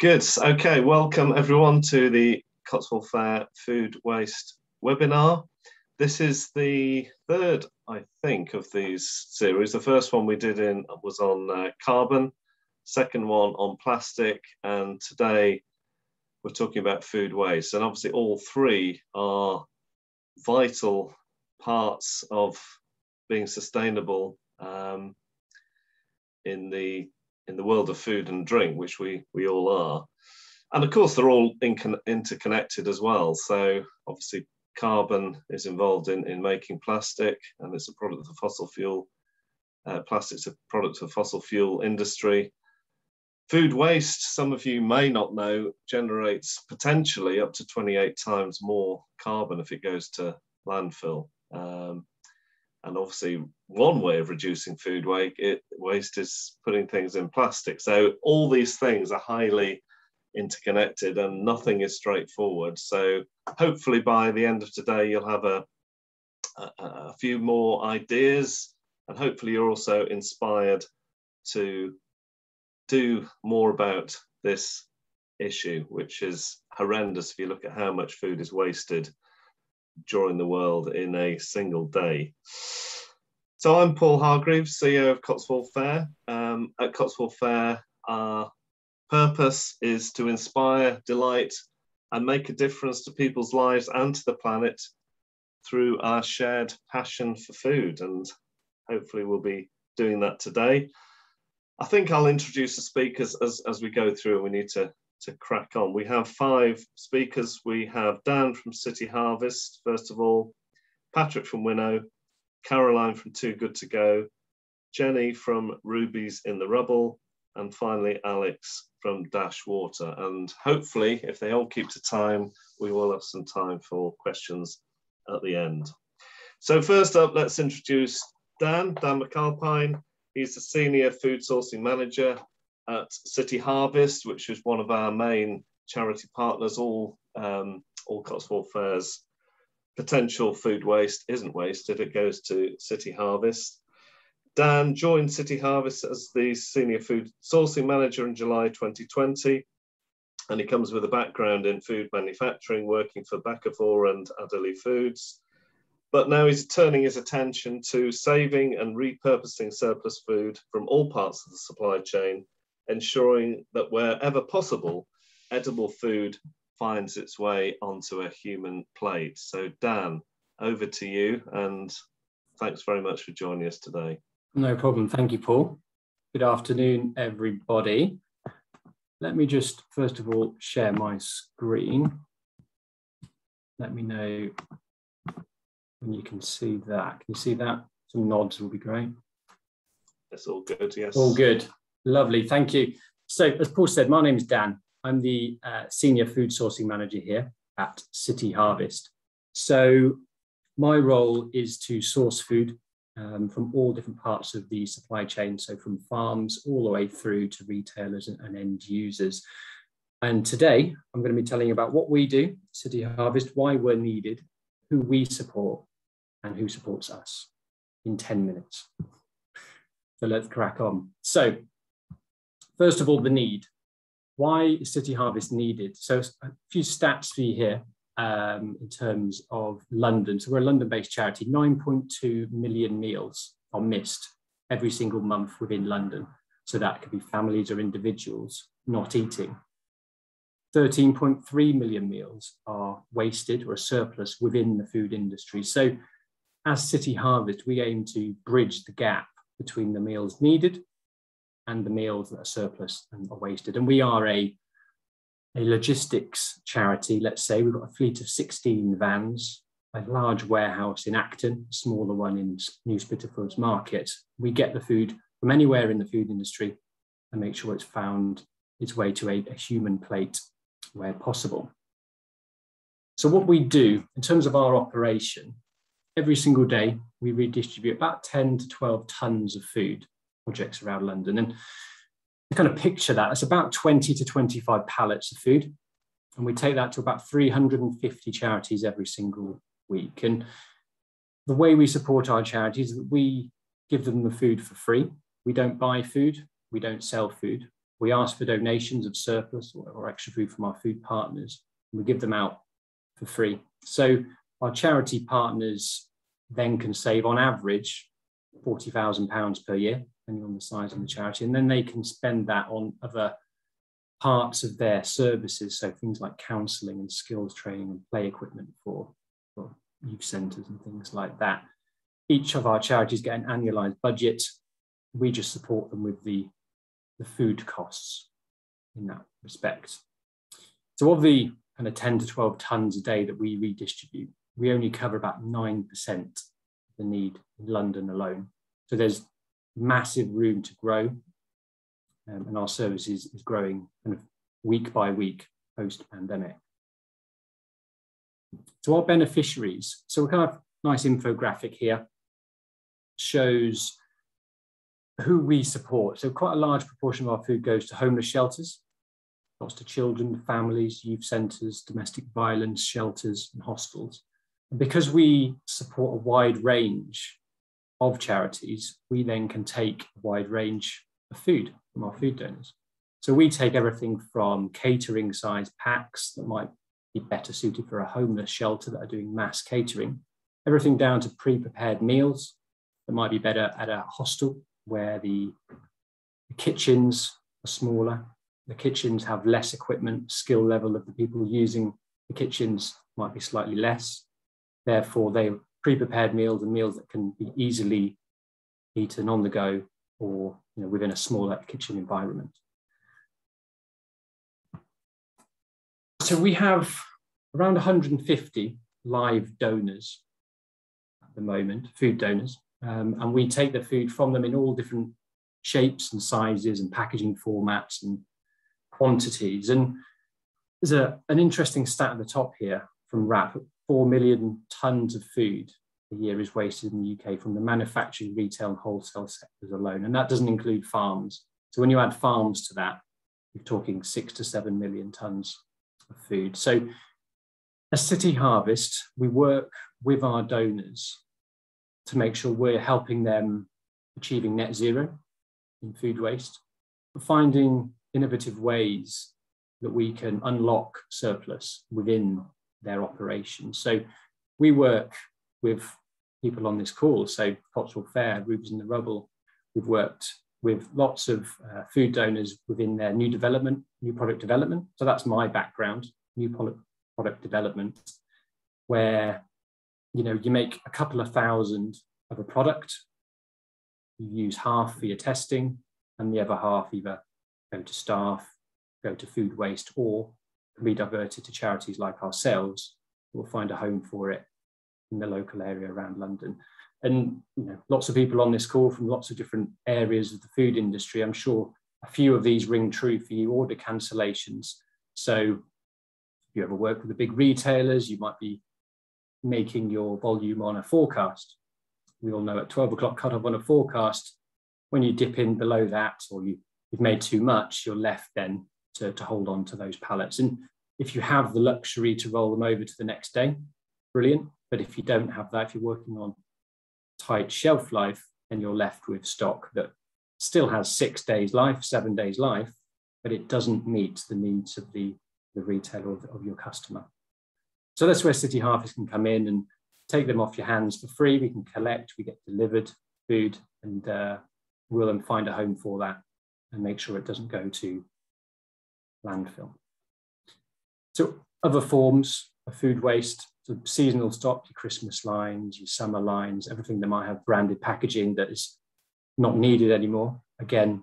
Good. Okay, welcome everyone to the Cotswold Fayre Food Waste webinar. This is the third, I think, of these series. The first one we did in was on uh, carbon, second one on plastic, and today we're talking about food waste. And obviously all three are vital parts of being sustainable um, in the in the world of food and drink, which we we all are. And of course, they're all in, interconnected as well. So obviously, carbon is involved in, in making plastic, and it's a product of fossil fuel. Uh, plastic's a product of fossil fuel industry. Food waste, some of you may not know, generates potentially up to 28 times more carbon if it goes to landfill. Um, and obviously, one way of reducing food waste is putting things in plastic. So all these things are highly interconnected and nothing is straightforward. So hopefully by the end of today, you'll have a, a, a few more ideas and hopefully you're also inspired to do more about this issue, which is horrendous if you look at how much food is wasted during the world in a single day. So I'm Paul Hargreaves, CEO of Cotswold Fayre. Um, at Cotswold Fayre, our purpose is to inspire, delight, and make a difference to people's lives and to the planet through our shared passion for food. And hopefully we'll be doing that today. I think I'll introduce the speakers as, as we go through and we need to to crack on. We have five speakers. We have Dan from City Harvest, first of all, Patrick from Winnow, Caroline from Too Good To Go, Jenny from Rubies in the Rubble, and finally Alex from Dash Water. And hopefully, if they all keep to time, we will have some time for questions at the end. So first up, let's introduce Dan, Dan McAlpine. He's the Senior Food Sourcing Manager at City Harvest, which is one of our main charity partners. All um, all Cotswold Fayre's potential food waste isn't wasted; it goes to City Harvest. Dan joined City Harvest as the senior food sourcing manager in July 2020, and he comes with a background in food manufacturing, working for Bakkavor and Adderley Foods. But now he's turning his attention to saving and repurposing surplus food from all parts of the supply chain ensuring that wherever possible, edible food finds its way onto a human plate. So Dan, over to you and thanks very much for joining us today. No problem. Thank you, Paul. Good afternoon, everybody. Let me just, first of all, share my screen. Let me know when you can see that. Can you see that? Some nods will be great. It's all good, yes. All good. Lovely, thank you. So as Paul said, my name is Dan. I'm the uh, Senior Food Sourcing Manager here at City Harvest. So my role is to source food um, from all different parts of the supply chain, so from farms all the way through to retailers and, and end users. And today I'm going to be telling you about what we do, City Harvest, why we're needed, who we support, and who supports us in 10 minutes. So let's crack on. So First of all, the need. Why is City Harvest needed? So a few stats for you here um, in terms of London. So we're a London-based charity. 9.2 million meals are missed every single month within London. So that could be families or individuals not eating. 13.3 million meals are wasted or a surplus within the food industry. So as City Harvest, we aim to bridge the gap between the meals needed and the meals that are surplus and are wasted. And we are a, a logistics charity, let's say. We've got a fleet of 16 vans, a large warehouse in Acton, a smaller one in New Spitalfields Market. We get the food from anywhere in the food industry and make sure it's found its way to a, a human plate where possible. So what we do in terms of our operation, every single day we redistribute about 10 to 12 tons of food projects around London. And to kind of picture that, it's about 20 to 25 pallets of food. And we take that to about 350 charities every single week. And the way we support our charities is that we give them the food for free. We don't buy food, we don't sell food. we ask for donations of surplus or, or extra food from our food partners, and we give them out for free. So our charity partners then can save on average £40,000 per year, depending on the size of the charity, and then they can spend that on other parts of their services, so things like counselling and skills training and play equipment for, for youth centres and things like that. Each of our charities get an annualised budget. We just support them with the, the food costs in that respect. So of the kind of 10 to 12 tonnes a day that we redistribute, we only cover about 9% of the need in London alone. So there's massive room to grow um, and our service is, is growing kind of week by week post pandemic. So our beneficiaries, so we kind of nice infographic here shows who we support. So quite a large proportion of our food goes to homeless shelters, lots to children, families, youth centres, domestic violence shelters and hostels. Because we support a wide range of charities, we then can take a wide range of food from our food donors. So we take everything from catering size packs that might be better suited for a homeless shelter that are doing mass catering, everything down to pre-prepared meals that might be better at a hostel where the, the kitchens are smaller, the kitchens have less equipment, skill level of the people using the kitchens might be slightly less. Therefore, they pre-prepared meals and meals that can be easily eaten on the go or you know, within a smaller kitchen environment. So we have around 150 live donors at the moment, food donors, um, and we take the food from them in all different shapes and sizes and packaging formats and quantities. And there's a, an interesting stat at the top here from WRAP, 4 million tons of food a year is wasted in the UK from the manufacturing, retail, and wholesale sectors alone. And that doesn't include farms. So when you add farms to that, you're talking six to seven million tons of food. So as City Harvest, we work with our donors to make sure we're helping them achieving net zero in food waste, finding innovative ways that we can unlock surplus within their operations. So we work with people on this call. So Cotswold Fayre, Rubies in the Rubble, we've worked with lots of uh, food donors within their new development, new product development. So that's my background, new product development, where you know you make a couple of thousand of a product, you use half for your testing, and the other half either go to staff, go to food waste, or can be diverted to charities like ourselves who will find a home for it in the local area around London. And you know, lots of people on this call from lots of different areas of the food industry. I'm sure a few of these ring true for you order cancellations. So if you ever work with the big retailers, you might be making your volume on a forecast. We all know at 12 o'clock cut off on a forecast, when you dip in below that or you, you've made too much, you're left then to, to hold on to those pallets. And if you have the luxury to roll them over to the next day, brilliant. But if you don't have that, if you're working on tight shelf life, then you're left with stock that still has six days life, seven days life, but it doesn't meet the needs of the, the retailer of, of your customer. So that's where City Harvest can come in and take them off your hands for free. We can collect, we get delivered food, and uh, we'll then find a home for that and make sure it doesn't go to landfill. So other forms of food waste, so seasonal stock, your Christmas lines, your summer lines, everything that might have branded packaging that is not needed anymore. Again,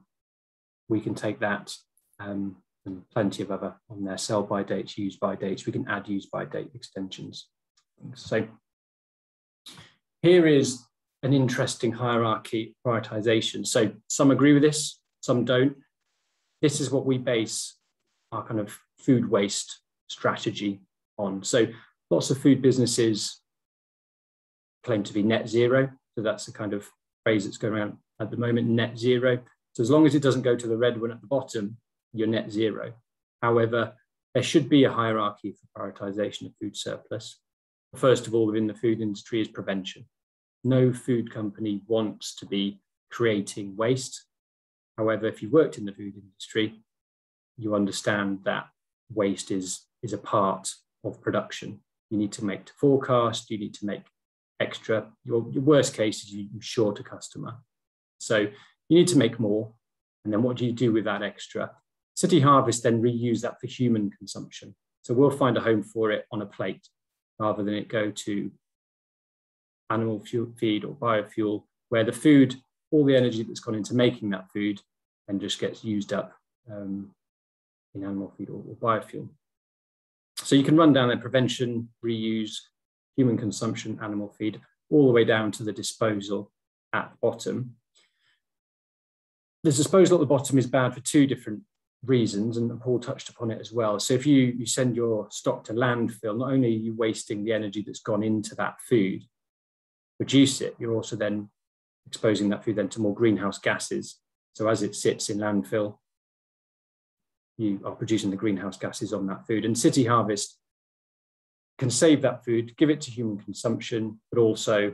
we can take that um, and plenty of other on there, sell by dates, use by dates. We can add use by date extensions. So here is an interesting hierarchy prioritization. So some agree with this, some don't. This is what we base our kind of food waste strategy on. So lots of food businesses claim to be net zero. So that's the kind of phrase that's going around at the moment, net zero. So as long as it doesn't go to the red one at the bottom, you're net zero. However, there should be a hierarchy for prioritization of food surplus. First of all, within the food industry is prevention. No food company wants to be creating waste. However, if you worked in the food industry, you understand that waste is, is a part of production. You need to make to forecast, you need to make extra. Your, your worst case is you short a customer. So you need to make more. And then what do you do with that extra? City Harvest then reuse that for human consumption. So we'll find a home for it on a plate rather than it go to animal fuel, feed or biofuel, where the food, all the energy that's gone into making that food, and just gets used up um, in animal feed or, or biofuel. So you can run down their prevention, reuse, human consumption, animal feed, all the way down to the disposal at the bottom. The disposal at the bottom is bad for two different reasons, and Paul touched upon it as well. So if you, you send your stock to landfill, not only are you wasting the energy that's gone into that food, produce it, you're also then exposing that food then to more greenhouse gases. So as it sits in landfill, you are producing the greenhouse gases on that food. And City Harvest can save that food, give it to human consumption, but also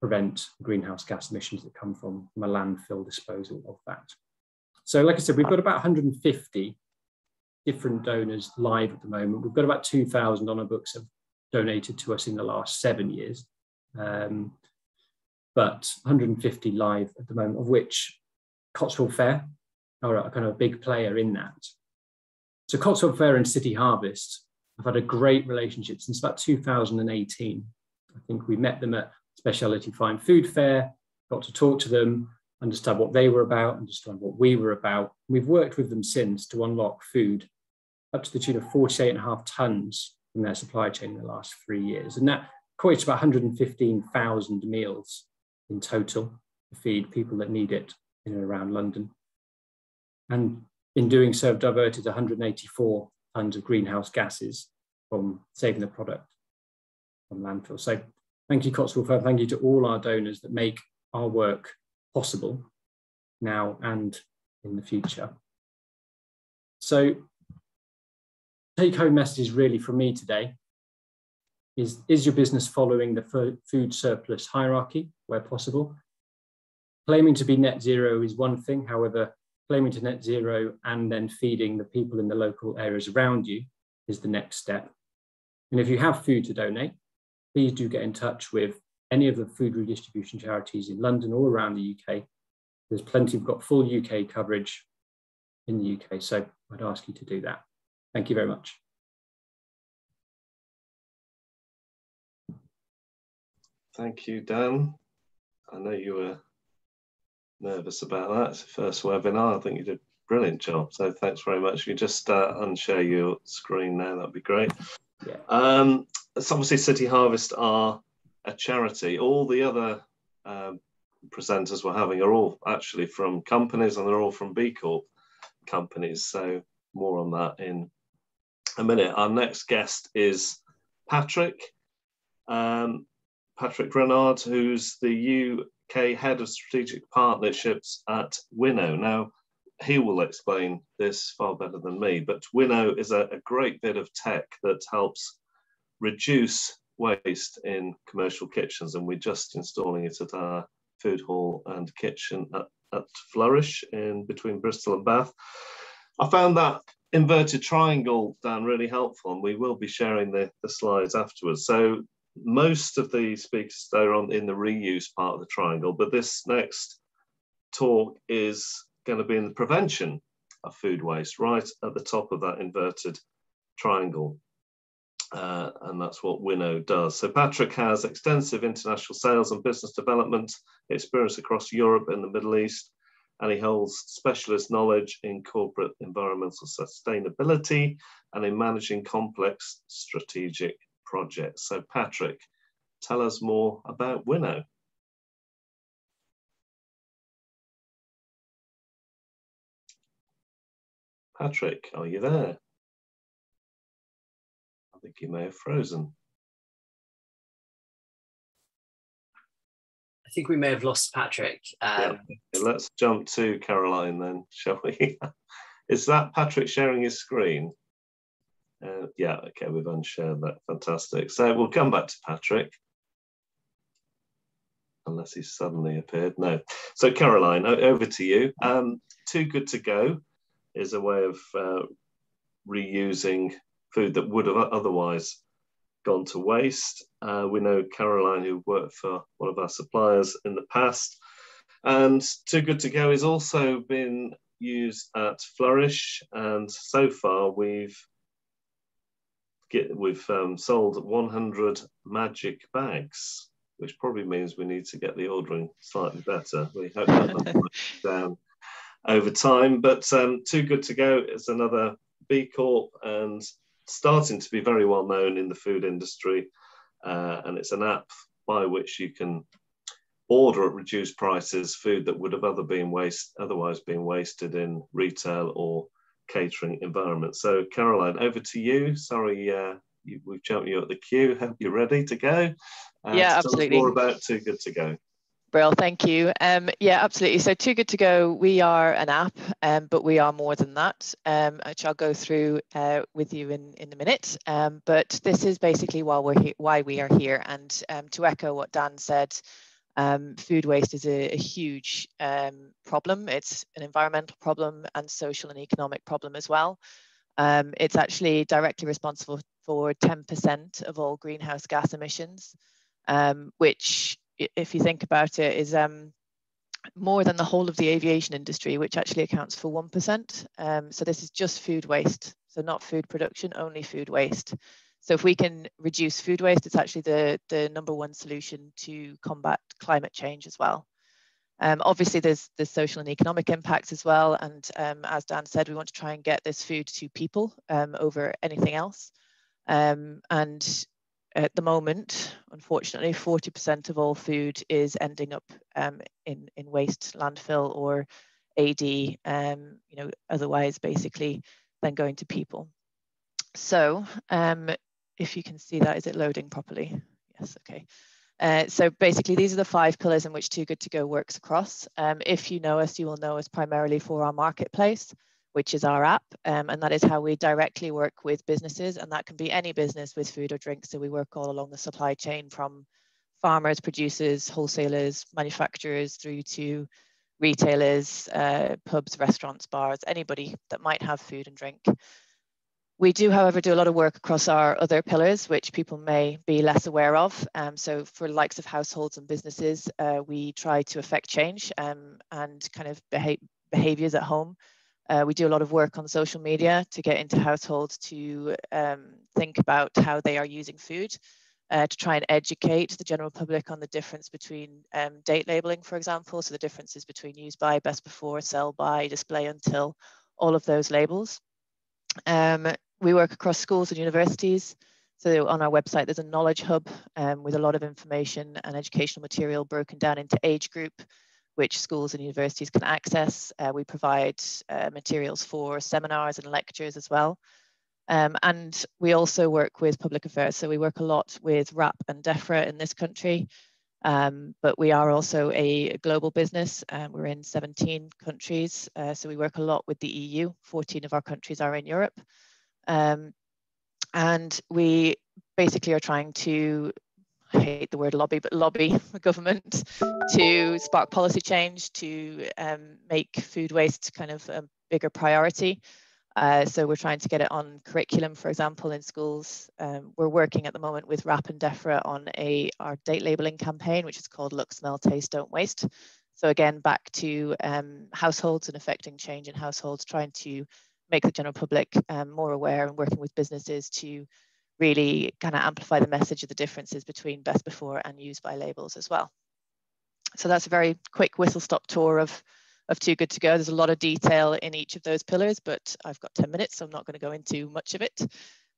prevent greenhouse gas emissions that come from, from a landfill disposal of that. So like I said, we've got about 150 different donors live at the moment. We've got about 2,000 on our books have donated to us in the last seven years. Um, but 150 live at the moment, of which Cotswold Fayre are a kind of a big player in that. So Cotswold Fayre and City Harvest have had a great relationship since about 2018. I think we met them at Specialty Fine Food Fair, got to talk to them, understand what they were about, understand what we were about. We've worked with them since to unlock food up to the tune of 48 and a half tons from their supply chain in the last three years. And that equates to about 115,000 meals in total to feed people that need it in and around London. And in doing so, have diverted 184 tons of greenhouse gases from saving the product from landfill. So thank you, Cotswold Fayre. Thank you to all our donors that make our work possible now and in the future. So take home message really from me today is, is your business following the food surplus hierarchy where possible? Claiming to be net zero is one thing, however, claiming to net zero and then feeding the people in the local areas around you is the next step. And if you have food to donate, please do get in touch with any of the food redistribution charities in London or around the UK. There's plenty, we've got full UK coverage in the UK, so I'd ask you to do that. Thank you very much. Thank you, Dan. I know you were nervous about that. It's the first webinar. I think you did a brilliant job. So thanks very much. If you just uh, unshare your screen now, that'd be great. Yeah. Um, so obviously City Harvest are a charity. All the other um, presenters we're having are all actually from companies and they're all from B Corp companies. So more on that in a minute. Our next guest is Patrick. Um, Patrick Renouard, who's the UK Head of Strategic Partnerships at Winnow. Now, he will explain this far better than me, but Winnow is a, a great bit of tech that helps reduce waste in commercial kitchens, and we're just installing it at our food hall and kitchen at, at Flourish in between Bristol and Bath. I found that inverted triangle, Dan, really helpful, and we will be sharing the, the slides afterwards. So most of the speakers are on in the reuse part of the triangle, but this next talk is going to be in the prevention of food waste, right at the top of that inverted triangle. Uh, and that's what Winnow does. So Patrick has extensive international sales and business development experience across Europe and the Middle East, and he holds specialist knowledge in corporate environmental sustainability and in managing complex strategic projects. So Patrick, tell us more about Winnow. Patrick, are you there? I think you may have frozen. I think we may have lost Patrick. Um, yeah. Let's jump to Caroline then, shall we? Is that Patrick sharing his screen? Uh, yeah, okay, we've unshared that. Fantastic. So we'll come back to Patrick. Unless he's suddenly appeared. No. So Caroline, over to you. Um, too good to go. is a way of uh, reusing food that would have otherwise gone to waste. Uh, we know Caroline, who worked for one of our suppliers in the past, and Too Good to Go has also been used at Flourish, and so far we've get we've um, sold 100 magic bags, which probably means we need to get the ordering slightly better. We hope that down over time, but um, Too Good to Go is another B Corp and starting to be very well known in the food industry, uh, and it's an app by which you can order at reduced prices food that would have other been waste, otherwise been wasted in retail or catering environment. So, Caroline, over to you. Sorry, uh, you, we've jumped you at the queue. Hope you're ready to go. Uh, yeah, absolutely. more about Too Good to Go. Brill, thank you. Um, yeah, absolutely. So Too Good To Go, we are an app, um, but we are more than that, um, which I'll go through uh, with you in, in a minute. Um, but this is basically why, we're he- why we are here. And um, to echo what Dan said, um, food waste is a, a huge um, problem. It's an environmental problem and social and economic problem as well. Um, it's actually directly responsible for 10% of all greenhouse gas emissions, um, which, if you think about it, is um, more than the whole of the aviation industry, which actually accounts for 1%. Um, so this is just food waste. So not food production, only food waste. So if we can reduce food waste, it's actually the, the number one solution to combat climate change as well. Um, obviously, there's the social and economic impacts as well. And um, as Dan said, we want to try and get this food to people um, over anything else. Um, and at the moment, unfortunately, 40% of all food is ending up um, in, in waste, landfill, or AD, um, you know, otherwise basically then going to people. So if you can see that, is it loading properly? Yes, okay. Uh, so basically, these are the five pillars in which Too Good To Go works across. Um, if you know us, you will know us primarily for our marketplace, which is our app, um, and that is how we directly work with businesses, and that can be any business with food or drink. So we work all along the supply chain from farmers, producers, wholesalers, manufacturers, through to retailers, uh, pubs, restaurants, bars, anybody that might have food and drink. We do, however, do a lot of work across our other pillars, which people may be less aware of. Um, so for likes of households and businesses, uh, we try to affect change um, and kind of beha behaviors at home. Uh, we do a lot of work on social media to get into households to um, think about how they are using food, uh, to try and educate the general public on the difference between um, date labeling, for example, so the differences between use by, best before, sell by, display until, all of those labels. Um, we work across schools and universities. So on our website, there's a knowledge hub um, with a lot of information and educational material broken down into age group, which schools and universities can access. Uh, we provide uh, materials for seminars and lectures as well. Um, and we also work with public affairs. So we work a lot with WRAP and DEFRA in this country, um, but we are also a global business. Um, we're in 17 countries. Uh, so we work a lot with the EU. 14 of our countries are in Europe. Um, and we basically are trying to, I hate the word lobby, but lobby the government to spark policy change, to um, make food waste kind of a bigger priority. Uh, so we're trying to get it on curriculum, for example, in schools. Um, we're working at the moment with WRAP and DEFRA on a our date labeling campaign, which is called Look, Smell, Taste, Don't Waste. So again, back to um, households and affecting change in households, trying to make the general public um, more aware and working with businesses to really kind of amplify the message of the differences between best before and use by labels as well. So that's a very quick whistle stop tour of, of Too Good To Go. There's a lot of detail in each of those pillars, but I've got 10 minutes, so I'm not going to go into much of it.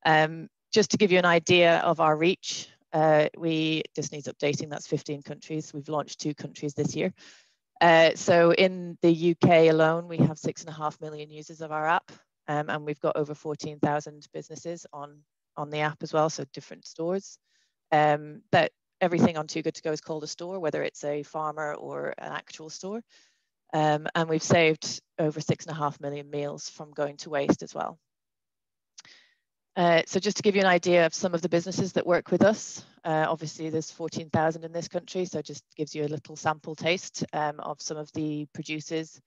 Um, just to give you an idea of our reach, uh, we, this needs updating, that's 15 countries. We've launched two countries this year. Uh, so in the UK alone, we have six and a half million users of our app, um, and we've got over 14,000 businesses on, on the app as well, so different stores. Um, everything on Too Good To Go is called a store, whether it's a farmer or an actual store. Um, and we've saved over six and a half million meals from going to waste as well. Uh, so just to give you an idea of some of the businesses that work with us, uh, obviously there's 14,000 in this country, so just gives you a little sample taste um, of some of the producers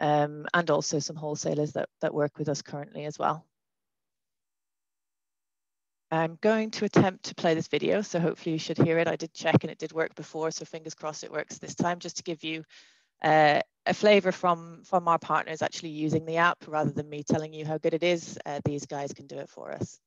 um, and also some wholesalers that, that work with us currently as well. I'm going to attempt to play this video, so hopefully you should hear it. I did check and it did work before, so fingers crossed it works this time, just to give you uh, a flavor from, from our partners actually using the app rather than me telling you how good it is. Uh, these guys can do it for us.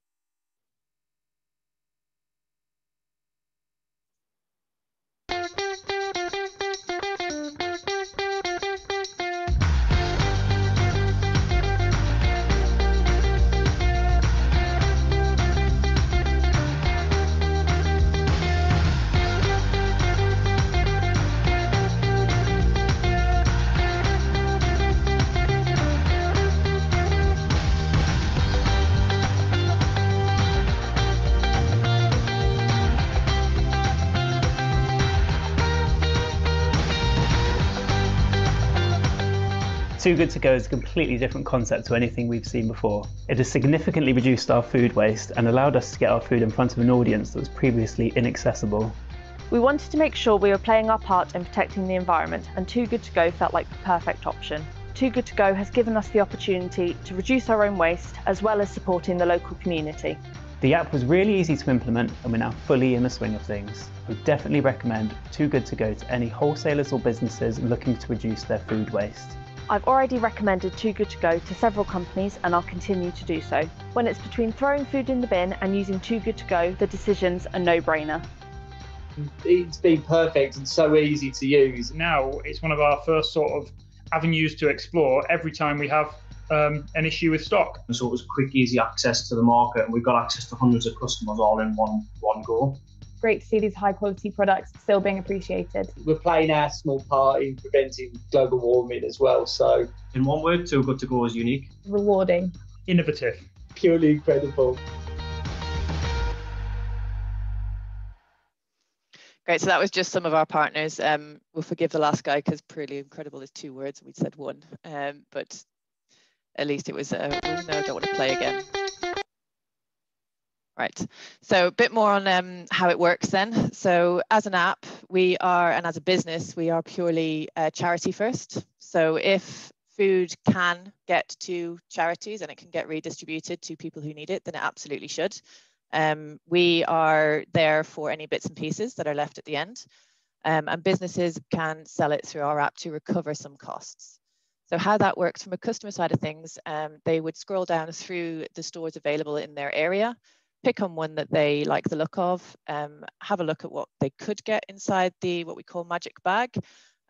Too Good To Go is a completely different concept to anything we've seen before. It has significantly reduced our food waste and allowed us to get our food in front of an audience that was previously inaccessible. We wanted to make sure we were playing our part in protecting the environment and Too Good To Go felt like the perfect option. Too Good To Go has given us the opportunity to reduce our own waste as well as supporting the local community. The app was really easy to implement and we're now fully in the swing of things. We definitely recommend Too Good To Go to any wholesalers or businesses looking to reduce their food waste. I've already recommended Too Good To Go to several companies and I'll continue to do so. When it's between throwing food in the bin and using Too Good To Go, the decision's a no-brainer. It's been perfect and so easy to use. Now it's one of our first sort of avenues to explore every time we have um, an issue with stock. So it was quick, easy access to the market and we've got access to hundreds of customers all in one, one go great to see these high quality products still being appreciated. We're playing our small part in preventing global warming as well. So, in one word, Too Good to Go is unique, rewarding, innovative, purely incredible. Great. So that was just some of our partners. Um, we'll forgive the last guy because purely incredible is two words. We said one, um, but at least it was. Uh, no, I don't want to play again. Right, so a bit more on um, how it works then. So as an app, we are, and as a business, we are purely uh, charity first. So if food can get to charities and it can get redistributed to people who need it, then it absolutely should. Um, we are there for any bits and pieces that are left at the end. Um, and businesses can sell it through our app to recover some costs. So how that works from a customer side of things, um, they would scroll down through the stores available in their area pick on one that they like the look of, um, have a look at what they could get inside the what we call magic bag.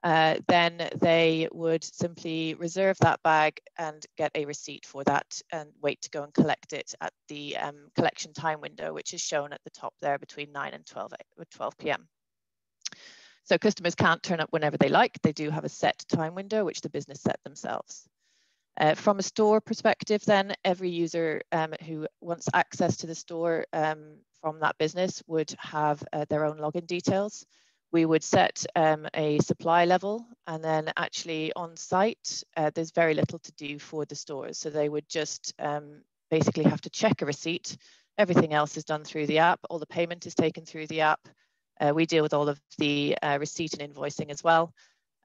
Uh, then they would simply reserve that bag and get a receipt for that and wait to go and collect it at the um, collection time window, which is shown at the top there between 9 and 12, 12 p.m. So customers can't turn up whenever they like. They do have a set time window, which the business set themselves. Uh, from a store perspective, then every user um, who wants access to the store um, from that business would have uh, their own login details. We would set um, a supply level and then actually on site, uh, there's very little to do for the stores. So they would just um, basically have to check a receipt. Everything else is done through the app. All the payment is taken through the app. Uh, we deal with all of the uh, receipt and invoicing as well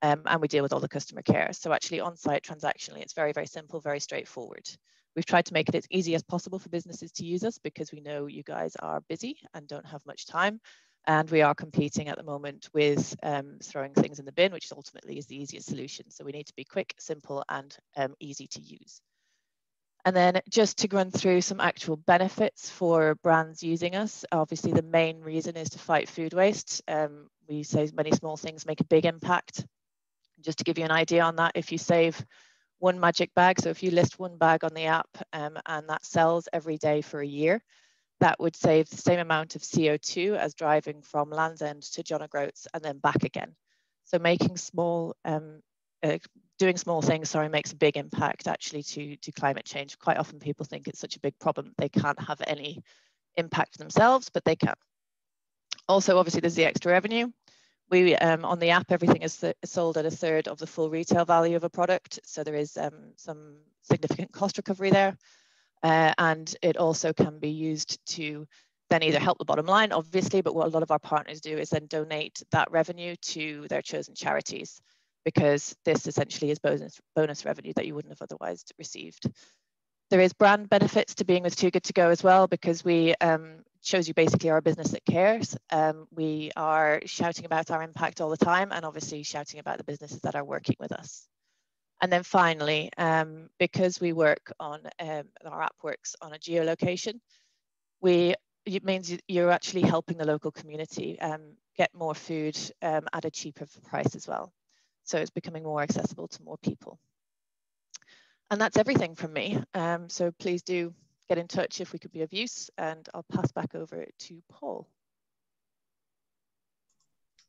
um, and we deal with all the customer care. So actually on-site transactionally, it's very, very simple, very straightforward. We've tried to make it as easy as possible for businesses to use us because we know you guys are busy and don't have much time. And we are competing at the moment with um, throwing things in the bin, which ultimately is the easiest solution. So we need to be quick, simple, and um, easy to use. And then just to run through some actual benefits for brands using us, obviously the main reason is to fight food waste. Um, we say many small things make a big impact. Just to give you an idea on that, if you save one magic bag, so if you list one bag on the app um, and that sells every day for a year, that would save the same amount of CO2 as driving from Land's End to John O'Groats and then back again. So making small, um, uh, doing small things, sorry, makes a big impact actually to, to climate change. Quite often people think it's such a big problem, they can't have any impact themselves, but they can. Also, obviously, there's the extra revenue we um, on the app everything is sold at a third of the full retail value of a product so there is um, some significant cost recovery there uh, and it also can be used to then either help the bottom line obviously but what a lot of our partners do is then donate that revenue to their chosen charities because this essentially is bonus, bonus revenue that you wouldn't have otherwise received. There is brand benefits to being with Too Good To Go as well because we um, shows you basically our business that cares. Um, we are shouting about our impact all the time and obviously shouting about the businesses that are working with us. And then finally, um, because we work on, um, our app works on a geolocation, we, it means you're actually helping the local community um, get more food um, at a cheaper price as well. So it's becoming more accessible to more people. And that's everything from me. Um, so please do get in touch if we could be of use and I'll pass back over to Paul.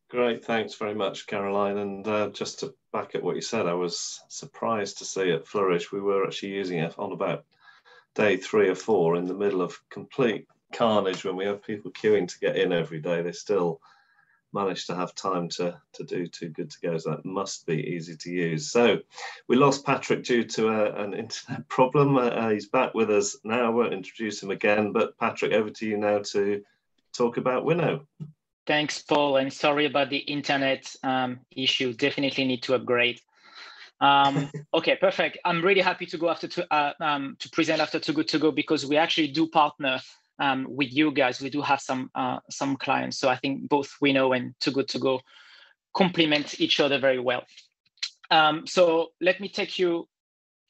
Great, thanks very much, Caroline. And uh, just to back up what you said, I was surprised to see at Flourish we were actually using it on about day three or four in the middle of complete carnage when we have people queuing to get in every day. They still managed to have time to, to do Too Good To Go. So that must be easy to use. So we lost Patrick due to a, uh, an internet problem. Uh, uh, he's back with us now. I won't introduce him again, but Patrick, over to you now to talk about Winnow. Thanks, Paul, and sorry about the internet um, issue. Definitely need to upgrade. Um, okay, perfect. I'm really happy to go after to, uh, um, to present after Too Good To Go because we actually do partner um, with you guys. We do have some uh, some clients, so I think both Winnow and Too Good To Go complement each other very well. Um, so let me take you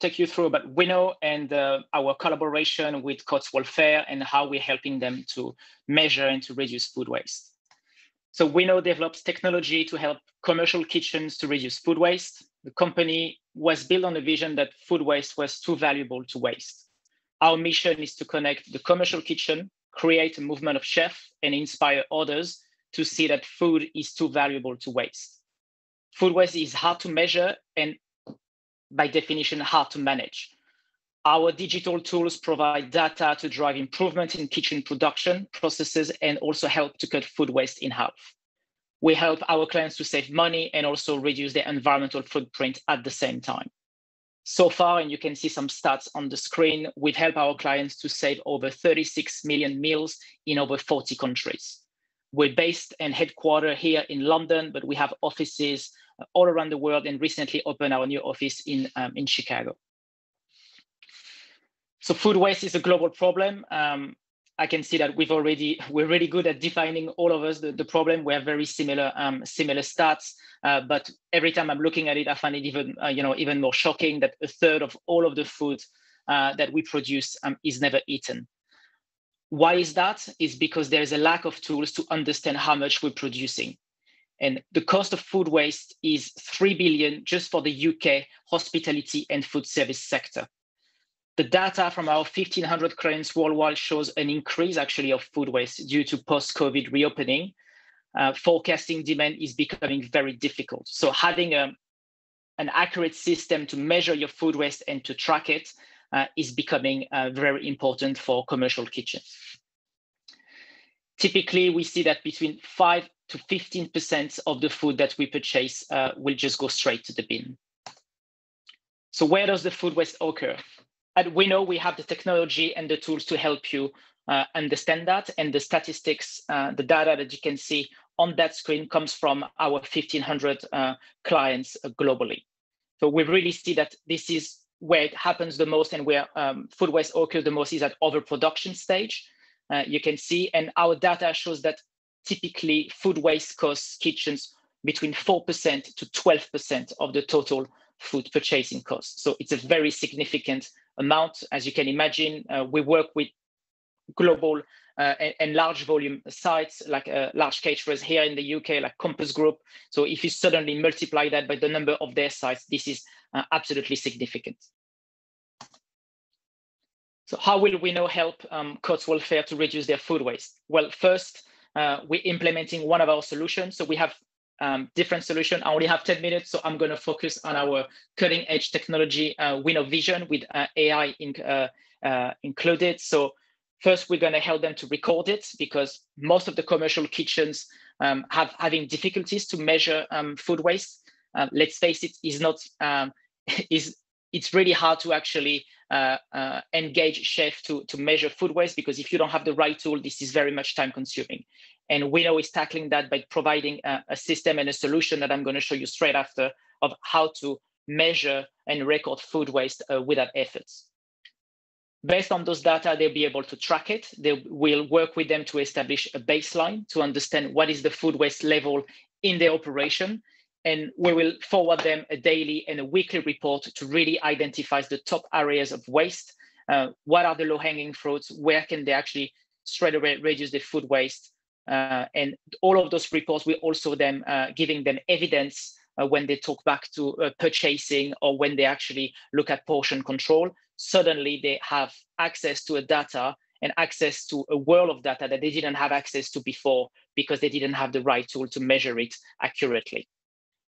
take you through about Winnow and uh, our collaboration with Cotswold Fayre and how we're helping them to measure and to reduce food waste. So Winnow develops technology to help commercial kitchens to reduce food waste. The company was built on the vision that food waste was too valuable to waste. Our mission is to connect the commercial kitchen, create a movement of chefs, and inspire others to see that food is too valuable to waste. Food waste is hard to measure and by definition hard to manage. Our digital tools provide data to drive improvement in kitchen production processes and also help to cut food waste in half. We help our clients to save money and also reduce their environmental footprint at the same time. So far, and you can see some stats on the screen, we've helped our clients to save over 36 million meals in over 40 countries. We're based and headquartered here in London, but we have offices all around the world and recently opened our new office in, um, in Chicago. So food waste is a global problem. Um, I can see that we've already we're really good at defining all of us the, the problem. We have very similar um, similar stats, uh, but every time I'm looking at it, I find it even uh, you know even more shocking that a third of all of the food uh, that we produce um, is never eaten. Why is that? Is because there is a lack of tools to understand how much we're producing. And the cost of food waste is 3 billion just for the UK hospitality and food service sector. The data from our 1,500 clients worldwide shows an increase actually of food waste due to post-COVID reopening. Uh, forecasting demand is becoming very difficult. So having a, an accurate system to measure your food waste and to track it uh, is becoming uh, very important for commercial kitchens. Typically, we see that between 5 to 15% of the food that we purchase uh, will just go straight to the bin. So where does the food waste occur? At know we have the technology and the tools to help you uh, understand that. And the statistics, uh, the data that you can see on that screen comes from our 1,500 uh, clients globally. So we really see that this is where it happens the most and where um, food waste occurs the most is at overproduction stage. Uh, you can see, and our data shows that typically food waste costs kitchens between 4% to 12% of the total food purchasing costs. So it's a very significant amount. As you can imagine, uh, we work with global uh, and, and, large volume sites like uh, large caterers here in the UK, like Compass Group. So if you suddenly multiply that by the number of their sites, this is uh, absolutely significant. So how will we now help um, Cotswold Fayre to reduce their food waste? Well, first, uh, we're implementing one of our solutions. So we have um, different solution. I only have 10 minutes, so I'm going to focus on our cutting edge technology, uh, Vision with uh, AI in, uh, uh, included. So first, we're going to help them to record it because most of the commercial kitchens um, have having difficulties to measure um, food waste. Uh, let's face it, is not um, is it's really hard to actually uh, engage chef to, to measure food waste because if you don't have the right tool, this is very much time consuming. And Winnow is tackling that by providing a, a, system and a solution that I'm going to show you straight after of how to measure and record food waste uh, without efforts. Based on those data, they'll be able to track it. They will work with them to establish a baseline to understand what is the food waste level in their operation. And we will forward them a daily and a weekly report to really identify the top areas of waste. Uh, what are the low hanging fruits? Where can they actually straight away reduce the food waste? Uh, and all of those reports will also them uh, giving them evidence uh, when they talk back to purchasing or when they actually look at portion control suddenly they have access to a data and access to a world of data that they didn't have access to before because they didn't have the right tool to measure it accurately.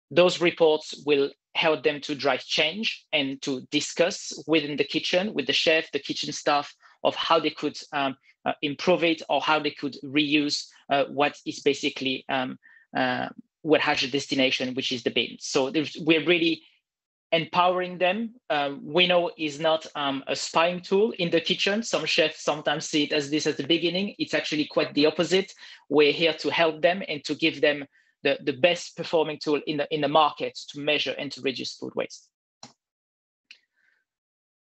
Those reports will help them to drive change and to discuss within the kitchen with the chef, the kitchen staff, of how they could um, uh, improve it or how they could reuse what is basically um, uh, what has a destination, which is the bin. So we're really empowering them. Uh, know is not um, a spying tool in the kitchen. Some chefs sometimes see it as this at the beginning. It's actually quite the opposite. We're here to help them and to give them the, the best performing tool in the, in the market to measure and to reduce food waste.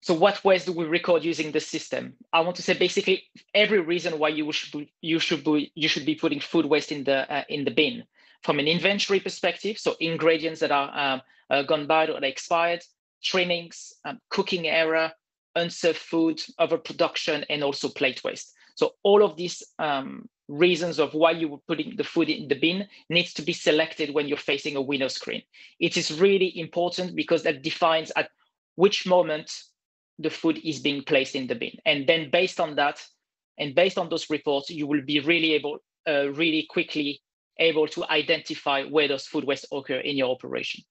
So what waste do we record using the system? I want to say basically every reason why you should be, you should be you should be putting food waste in the uh, in the bin from an inventory perspective, so ingredients that are um, uh, gone bad or expired, trimmings, um, cooking error, unserved food, overproduction, and also plate waste. So all of these um, reasons of why you were putting the food in the bin needs to be selected when you're facing a Winnow screen. It is really important because that defines at which moment the food is being placed in the bin. And then based on that, and based on those reports, you will be really able, uh, really quickly able to identify where those food waste occur in your operation.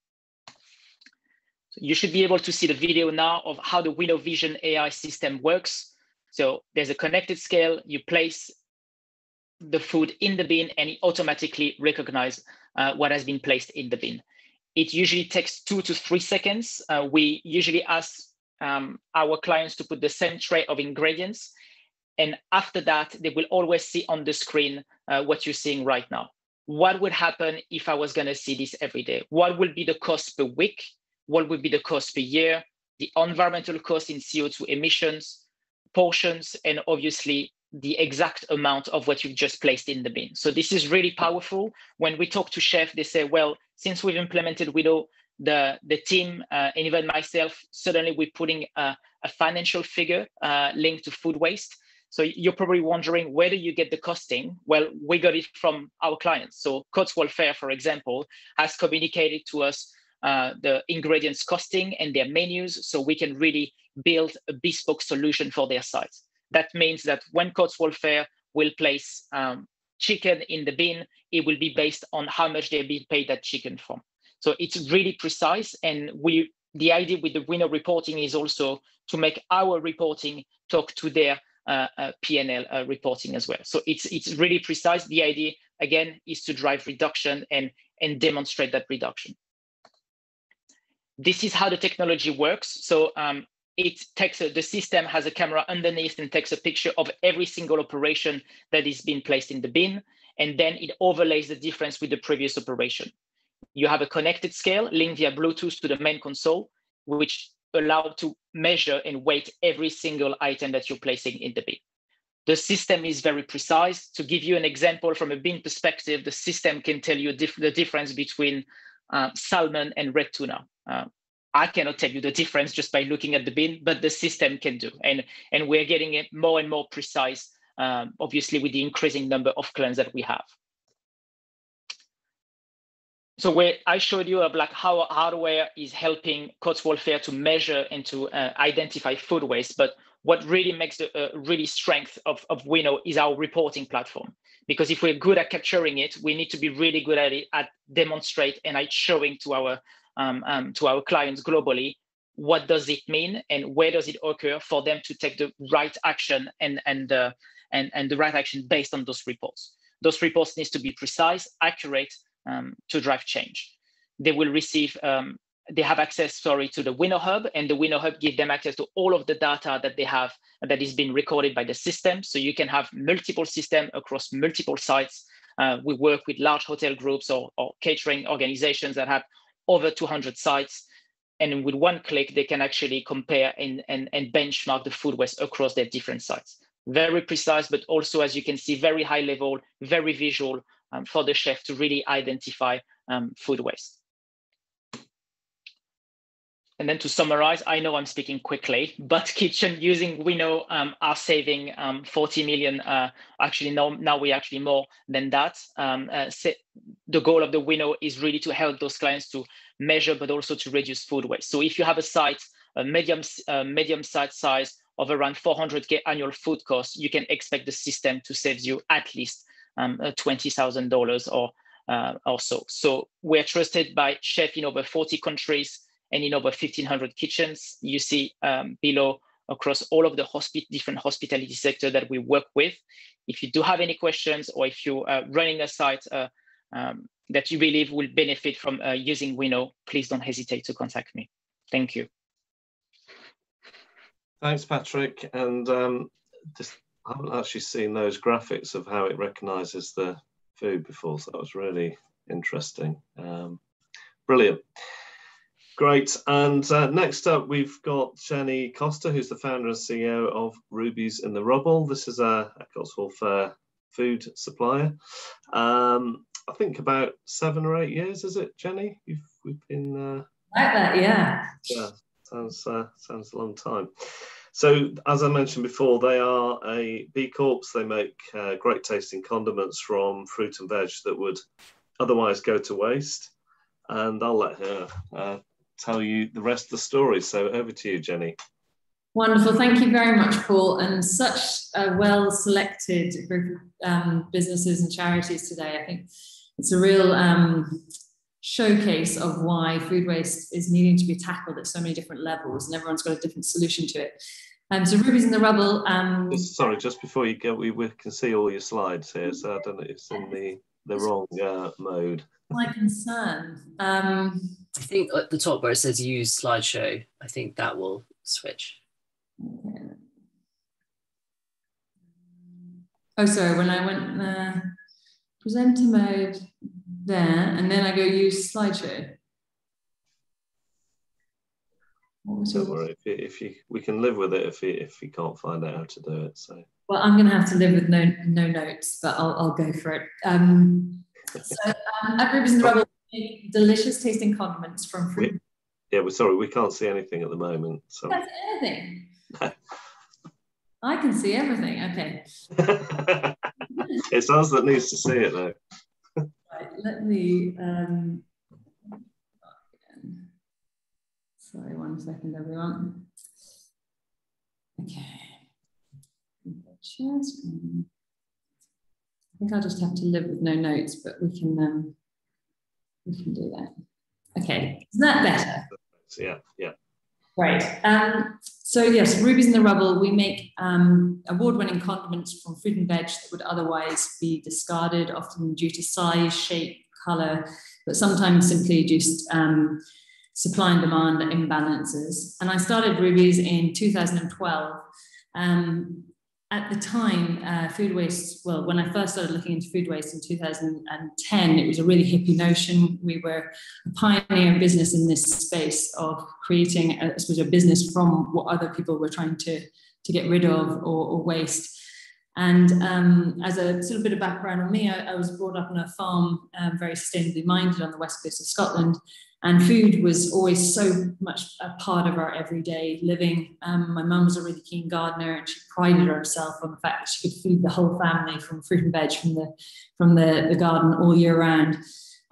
So you should be able to see the video now of how the Winnow Vision AI system works. So there's a connected scale, you place the food in the bin and it automatically recognizes uh, what has been placed in the bin. It usually takes two to three seconds. Uh, we usually ask um, our clients to put the same tray of ingredients. And after that, they will always see on the screen uh, what you're seeing right now what would happen if I was going to see this every day? What will be the cost per week? What would be the cost per year? The environmental cost in CO2 emissions, portions, and obviously the exact amount of what you've just placed in the bin. So this is really powerful. When we talk to chef, they say, well, since we've implemented Winnow, the, the team uh, and even myself, suddenly we're putting a, a financial figure uh, linked to food waste. So you're probably wondering where do you get the costing? Well, we got it from our clients. So Cotswold Fayre, for example, has communicated to us uh, the ingredients costing and their menus, so we can really build a bespoke solution for their site That means that when Cotswold Fayre will place um, chicken in the bin, it will be based on how much they're being paid that chicken from. So it's really precise, and we the idea with the Winnow reporting is also to make our reporting talk to their uh, uh, P&L uh, reporting as well. So it's it's really precise. The idea again is to drive reduction and and demonstrate that reduction. This is how the technology works. So um, it takes a, the system has a camera underneath and takes a picture of every single operation that is being placed in the bin, and then it overlays the difference with the previous operation. You have a connected scale linked via Bluetooth to the main console, which allowed to measure and weight every single item that you're placing in the bin. The system is very precise. To give you an example from a bin perspective, the system can tell you the difference between uh, salmon and red tuna. Uh, I cannot tell you the difference just by looking at the bin, but the system can do. And, and we're getting it more and more precise, um, obviously with the increasing number of clans that we have so where I showed you of like how hardware is helping Cotswold Fayre to measure and to uh, identify food waste, but what really makes the uh, really strength of, of Winnow is our reporting platform. Because if we're good at capturing it, we need to be really good at it, at demonstrate and at showing to our um, um, to our clients globally what does it mean and where does it occur for them to take the right action and and uh, and and the right action based on those reports. Those reports needs to be precise, accurate, um, to drive change. They will receive, um, they have access, sorry, to the Winnow Hub, and the Winnow Hub give them access to all of the data that they have that is being recorded by the system. So you can have multiple system across multiple sites. Uh, we work with large hotel groups or, or catering organizations that have over 200 sites. And with one click, they can actually compare and, and, and benchmark the food waste across their different sites. Very precise, but also, as you can see, very high level, very visual um, for the chef to really identify um, food waste. And then to summarize, I know I'm speaking quickly, but kitchen using Winnow um, are saving um, 40 million. Uh, actually, now, now we're actually more than that. Um, uh, the goal of the Winnow is really to help those clients to measure, but also to reduce food waste. So if you have a site, a medium, uh, medium site size of around 400K annual food costs, you can expect the system to save you at least um, uh, $20,000 or, uh, or so. So we're trusted by chef in over 40 countries and in over 1,500 kitchens. You see um, below across all of the hospi different hospitality sector that we work with. If you do have any questions or if you're uh, running a site uh, um, that you believe will benefit from uh, using Winnow, please don't hesitate to contact me. Thank you. Thanks, Patrick. And um, just, I haven't actually seen those graphics of how it recognizes the food before, so that was really interesting. Um, brilliant. Great. And uh, next up, we've got Jenny Costa, who's the founder and CEO of Rubies in the Rubble. This is a, a Cotswold Fayre food supplier. Um, I think about seven or eight years, is it, Jenny? You've we've been uh, like that, yeah. Yeah, sounds uh, sounds a long time. So, as I mentioned before, they are a B Corps. They make uh, great tasting condiments from fruit and veg that would otherwise go to waste. And I'll let her uh, tell you the rest of the story. So over to you, Jenny. Wonderful. Thank you very much, Paul. And such a well selected group of um, businesses and charities today. I think it's a real um, showcase of why food waste is needing to be tackled at so many different levels, and everyone's got a different solution to it. Um, so Rubies in the Rubble. Um, Sorry, just before you go, we, we can see all your slides here, so I don't know, if it's in the, the wrong uh, mode. My concern. Um, I think at the top where it says use slideshow, I think that will switch. Oh, sorry, when I went uh, presenter mode there, and then I go use slideshow. Don't worry, if you, if you, we can live with it if you, if you can't find out how to do it. So. Well, I'm going to have to live with no no notes, but I'll, I'll go for it. Um, so, um, at Rubies in the Rubble, delicious tasting condiments from fruit. yeah, we're sorry, we can't see anything at the moment. So. That's anything. I can see everything. Okay. it's us that needs to see it though. Let me. Um, sorry, one second, everyone. Okay. I think I'll just have to live with no notes, but we can. Um, we can do that. Okay, is that better? Yeah, yeah. Right. Um, so yes, Rubies in the Rubble, we make um, award-winning condiments from fruit and veg that would otherwise be discarded, often due to size, shape, color, but sometimes simply just um, supply and demand imbalances. And I started Rubies in 2012. Um, at the time, uh, food waste, well, when I first started looking into food waste in 2010, it was a really hippie notion. We were a pioneer business in this space of creating, a, I suppose, a business from what other people were trying to, to get rid of or, or waste. And um, as a sort of bit of background on me, I, I was brought up on a farm, um, very sustainably minded on the west coast of Scotland. And food was always so much a part of our everyday living. Um, my mum was a really keen gardener, and she prided herself on the fact that she could feed the whole family from fruit and veg from the from the, the garden all year round.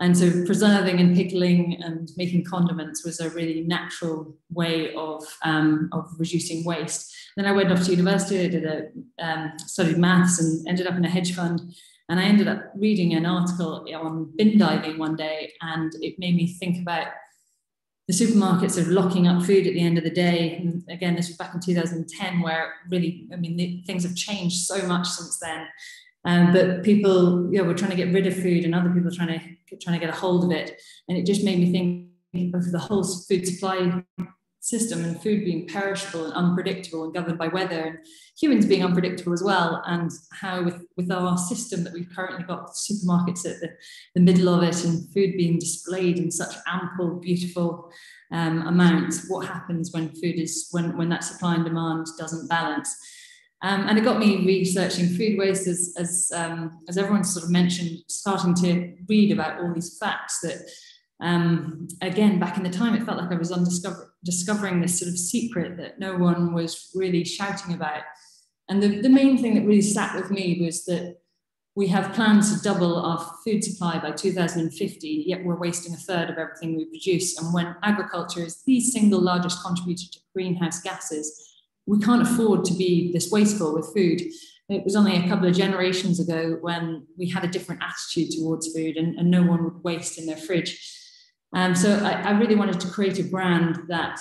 And so preserving and pickling and making condiments was a really natural way of, um, of reducing waste. Then I went off to university, I did a, um, studied maths and ended up in a hedge fund and I ended up reading an article on bin diving one day, and it made me think about the supermarkets of locking up food at the end of the day. And again, this was back in 2010, where really, I mean, things have changed so much since then. Um, but people, you know, were trying to get rid of food, and other people trying to trying to get a hold of it, and it just made me think of the whole food supply system and food being perishable and unpredictable and governed by weather and humans being unpredictable as well and how with, with our system that we've currently got supermarkets at the, the middle of it and food being displayed in such ample beautiful um, amounts what happens when food is when, when that supply and demand doesn't balance? Um, and it got me researching food waste as, as, um, as everyone sort of mentioned, starting to read about all these facts that um, again, back in the time, it felt like I was undiscover- discovering this sort of secret that no one was really shouting about. And the, the main thing that really sat with me was that we have plans to double our food supply by 2050, yet we're wasting a third of everything we produce. And when agriculture is the single largest contributor to greenhouse gases, we can't afford to be this wasteful with food. It was only a couple of generations ago when we had a different attitude towards food and, and no one would waste in their fridge. Um, so I, I really wanted to create a brand that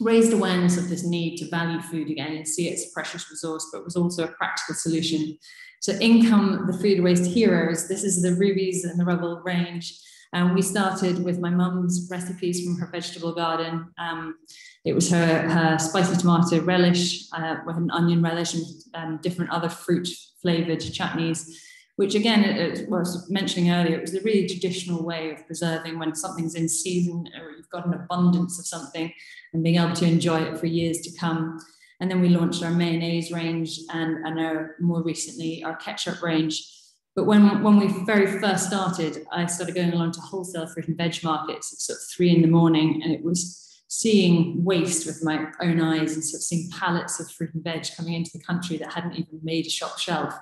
raised awareness of this need to value food again and see it as a precious resource, but was also a practical solution. So income, the food waste heroes, this is the Rubies in the Rubble range. And we started with my mum's recipes from her vegetable garden. Um, it was her, her spicy tomato relish uh, with an onion relish and um, different other fruit flavored chutneys which again, what I was mentioning earlier, it was a really traditional way of preserving when something's in season or you've got an abundance of something and being able to enjoy it for years to come. And then we launched our mayonnaise range and, and our more recently our ketchup range. But when, when we very first started, I started going along to wholesale fruit and veg markets at sort of three in the morning, and it was seeing waste with my own eyes and sort of seeing pallets of fruit and veg coming into the country that hadn't even made a shop shelf.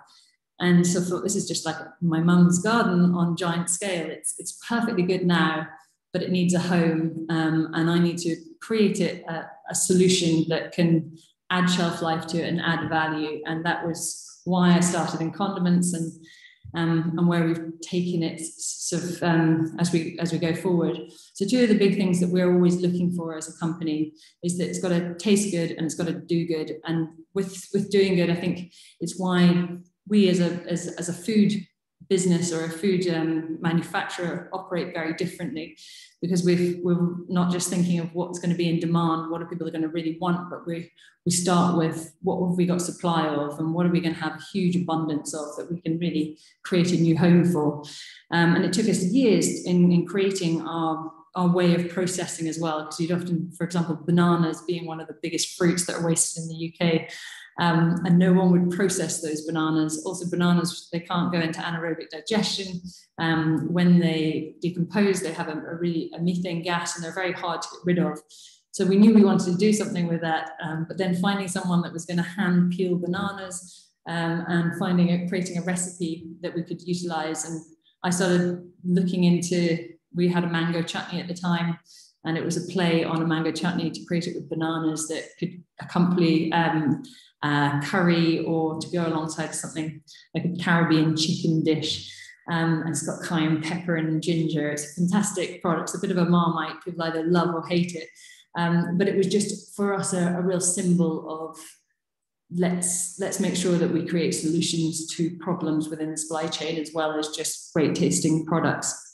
And so thought this is just like my mum's garden on giant scale. It's it's perfectly good now, but it needs a home, um, and I need to create it a, a, solution that can add shelf life to it and add value. And that was why I started in condiments and um, and where we've taken it sort of um, as we as we go forward. So two of the big things that we're always looking for as a company is that it's got to taste good and it's got to do good. And with with doing good, I think it's why we as a, as, as a food business or a food um, manufacturer operate very differently because we we're not just thinking of what's going to be in demand, what are people going to really want, but we, we start with what have we got supply of and what are we going to have a huge abundance of that we can really create a new home for. Um, and it took us years in, in creating our our way of processing as well because you'd often for example bananas being one of the biggest fruits that are wasted in the uk um, and no one would process those bananas. Also, bananas, they can't go into anaerobic digestion. Um, when they decompose, they have a, a, really a methane gas and they're very hard to get rid of. So we knew we wanted to do something with that, um, but then finding someone that was going to hand peel bananas um, and finding a, creating a recipe that we could utilize. And I started looking into, we had a mango chutney at the time, and it was a play on a mango chutney to create it with bananas that could accompany um, uh, curry or to go alongside something like a Caribbean chicken dish. Um, and it's got cayenne pepper and ginger. It's a fantastic product. It's a bit of a marmite. People either love or hate it. Um, but it was just for us a, a, real symbol of let's let's make sure that we create solutions to problems within the supply chain as well as just great tasting products.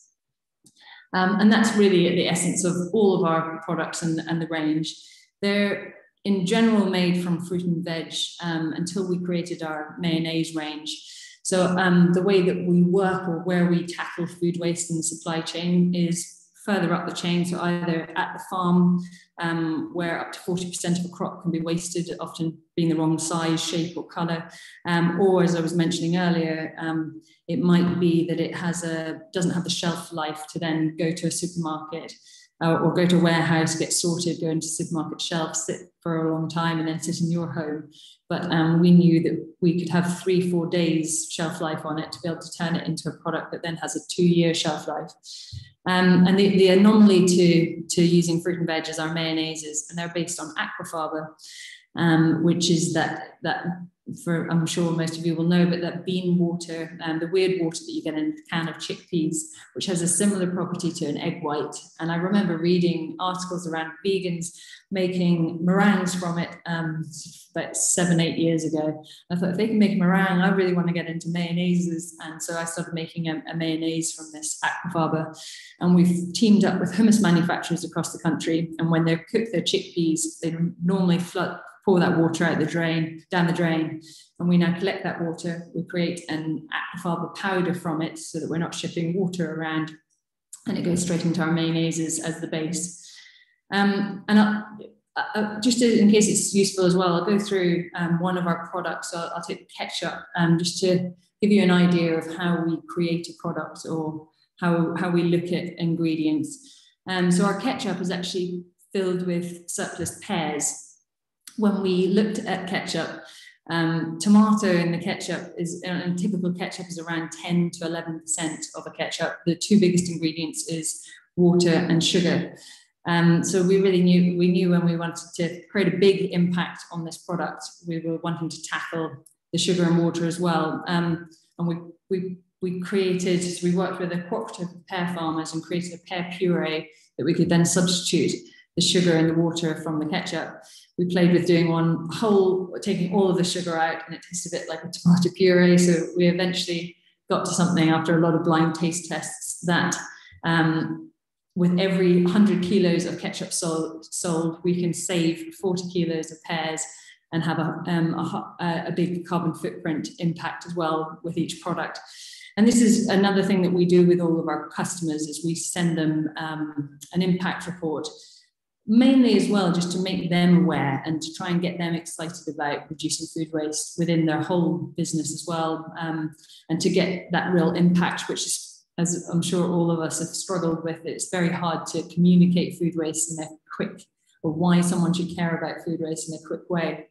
Um, and that's really the essence of all of our products and, and the range. They're in general made from fruit and veg um, until we created our mayonnaise range. So um, the way that we work or where we tackle food waste in the supply chain is further up the chain. So either at the farm, um, where up to 40% of a crop can be wasted, often being the wrong size, shape, or colour, um, or as I was mentioning earlier, um, it might be that it has a doesn't have the shelf life to then go to a supermarket uh, or go to a warehouse, get sorted, go into supermarket shelves, sit for a long time, and then sit in your home. But um, we knew that we could have three, four days shelf life on it to be able to turn it into a product that then has a two-year shelf life. Um, and the, the, anomaly to, to using fruit and veg is our mayonnaises, and they're based on aquafaba, um, which is that, that for I'm sure most of you will know, but that bean water, um, the weird water that you get in a can of chickpeas, which has a similar property to an egg white. And I remember reading articles around vegans making meringues from it um, about seven, eight years ago. I thought if they can make a meringue, I really want to get into mayonnaises. And so I started making a, a mayonnaise from this aquafaba. And we've teamed up with hummus manufacturers across the country. And when they cook their chickpeas, they normally flood pour that water out the drain, down the drain, and we now collect that water. We create an aquafaba powder from it so that we're not shipping water around, and it goes straight into our mayonnaises as the base. Um, and I, uh, just to, in case it's useful as well, I'll go through um, one of our products. So I'll, I'll take ketchup um, just to give you an idea of how we create a product or how, how we look at ingredients. Um, so our ketchup is actually filled with surplus pears when we looked at ketchup, um, tomato in the ketchup is, and typical ketchup is around 10 to 11% of a ketchup. The two biggest ingredients is water and sugar. Um, so we really knew, we knew when we wanted to create a big impact on this product, we were wanting to tackle the sugar and water as well. Um, and we, we, we created, we worked with a cooperative of pear farmers and created a pear puree that we could then substitute the sugar and the water from the ketchup we played with doing one whole, taking all of the sugar out, and it tasted a bit like a tomato puree. So we eventually got to something after a lot of blind taste tests that um, with every 100 kilos of ketchup sold, sold, we can save 40 kilos of pears and have a, um, a, a, big carbon footprint impact as well with each product. And this is another thing that we do with all of our customers is we send them um, an impact report mainly as well just to make them aware and to try and get them excited about reducing food waste within their whole business as well um, and to get that real impact which is as i'm sure all of us have struggled with it's very hard to communicate food waste in a quick or why someone should care about food waste in a quick way.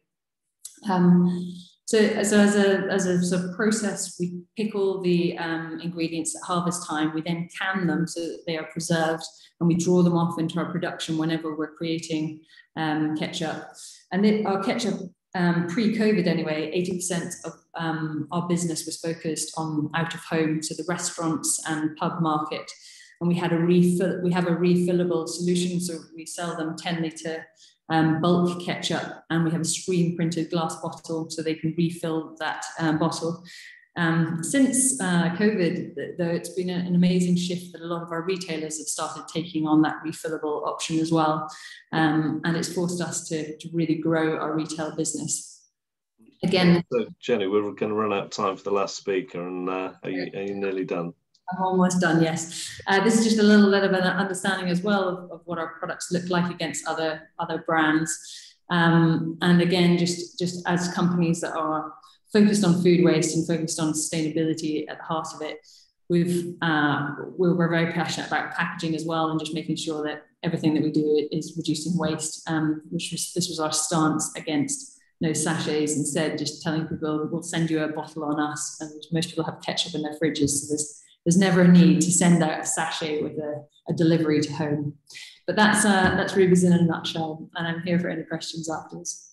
Um, so, so as a as a sort of process, we pick all the um, ingredients at harvest time. We then can them so that they are preserved, and we draw them off into our production whenever we're creating um, ketchup. And it, our ketchup um, pre-COVID anyway, 80% of um, our business was focused on out of home, so the restaurants and pub market. And we had a refill, we have a refillable solution, so we sell them 10 litre um, bulk ketchup, and we have a screen printed glass bottle so they can refill that um, bottle. Um, since uh, COVID, though, it's been an amazing shift that a lot of our retailers have started taking on that refillable option as well. Um, and it's forced us to, to really grow our retail business. Again, so Jenny, we're going to run out of time for the last speaker, and uh, are, you, are you nearly done? I'm almost done, yes. Uh, this is just a little bit of an understanding as well of, of what our products look like against other, other brands. Um, and again, just, just as companies that are focused on food waste and focused on sustainability at the heart of it, we've, uh, we're, very passionate about packaging as well and just making sure that everything that we do is reducing waste, um, which was, this was our stance against no sachets instead just telling people we'll send you a bottle on us and most people have ketchup in their fridges so there's there's never a need to send out a sachet with a, a delivery to home. But that's uh, that's Rubies in a nutshell, and I'm here for any questions afterwards.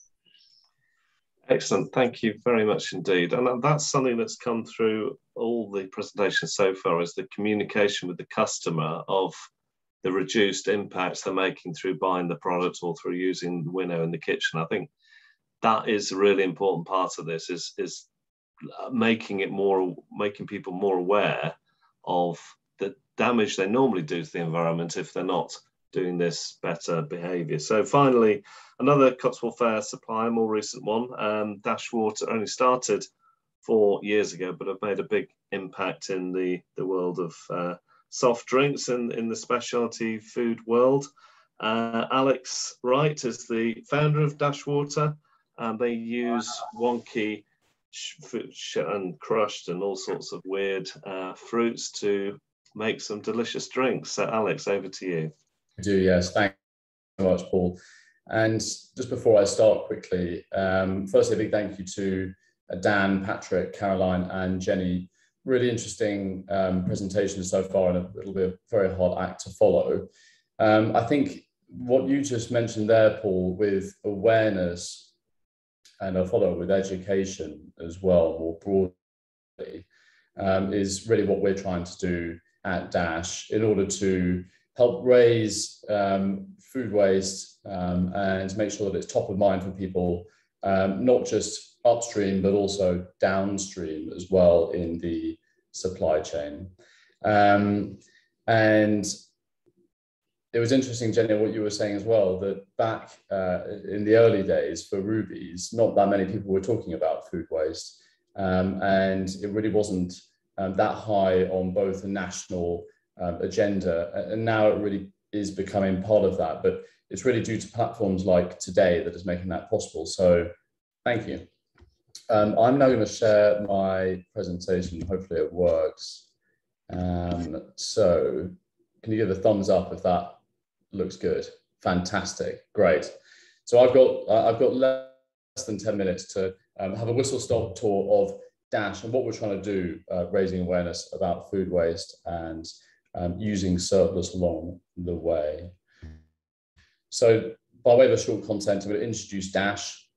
Excellent, thank you very much indeed. And that's something that's come through all the presentations so far is the communication with the customer of the reduced impacts they're making through buying the product or through using the winnow in the kitchen. I think that is a really important part of this is, is making it more, making people more aware of the damage they normally do to the environment if they're not doing this better behaviour. So finally, another Cotswold Fayre supplier, more recent one, um, Dash Water only started four years ago, but have made a big impact in the, the world of uh, soft drinks and in the specialty food world. Uh, Alex Wright is the founder of Dash Water, and they use wonky and crushed and all sorts of weird uh, fruits to make some delicious drinks. So, Alex, over to you. I do, yes. Thanks so much, Paul. And just before I start quickly, um, firstly, a big thank you to uh, Dan, Patrick, Caroline, and Jenny. Really interesting um, presentation so far, and it'll be a very hard act to follow. Um, I think what you just mentioned there, Paul, with awareness and a follow it with education as well, more broadly, um, is really what we're trying to do at Dash in order to help raise um, food waste um, and make sure that it's top of mind for people, um, not just upstream, but also downstream as well in the supply chain. Um, and it was interesting, Jenny, what you were saying as well, that back uh, in the early days for Rubies, not that many people were talking about food waste. Um, and it really wasn't um, that high on both the national um, agenda. And now it really is becoming part of that. But it's really due to platforms like today that is making that possible. So thank you. Um, I'm now going to share my presentation. Hopefully it works. Um, so can you give a thumbs up if that looks good? Fantastic, great. So I've got uh, I've got less than 10 minutes to um, have a whistle stop tour of Dash and what we're trying to do, uh, raising awareness about food waste and um, using surplus along the way. So by way of a short content, I'm going to introduce Dash.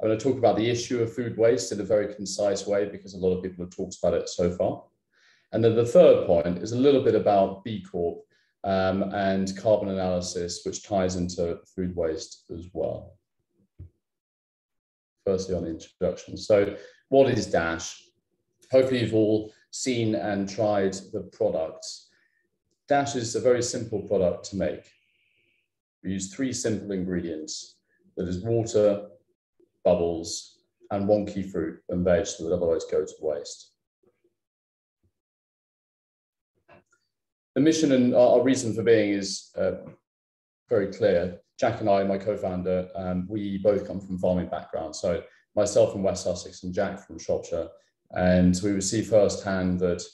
I'm going to talk about the issue of food waste in a very concise way because a lot of people have talked about it so far. And then the third point is a little bit about B Corp um, and carbon analysis, which ties into food waste as well. Firstly, on the introduction. So, what is Dash? Hopefully, you've all seen and tried the products. Dash is a very simple product to make. We use three simple ingredients that is water, bubbles, and wonky fruit and veg that would otherwise go to waste. The mission and our, reason for being is uh, very clear. Jack and I, my co-founder, um, we both come from farming backgrounds. So myself from West Sussex and Jack from Shropshire. And we would see firsthand that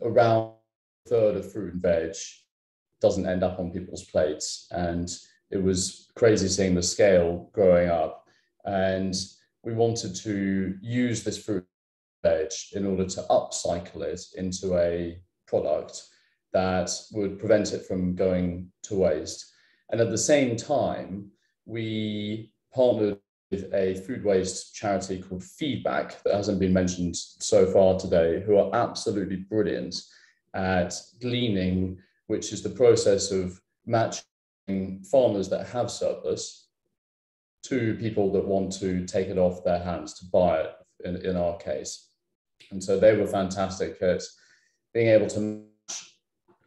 around a third of fruit and veg doesn't end up on people's plates. And it was crazy seeing the scale growing up. And we wanted to use this fruit and veg in order to upcycle it into a product that would prevent it from going to waste. And at the same time, we partnered with a food waste charity called Feedback that hasn't been mentioned so far today, who are absolutely brilliant at gleaning, which is the process of matching farmers that have surplus to people that want to take it off their hands to buy it, in, in our case. And so they were fantastic at being able to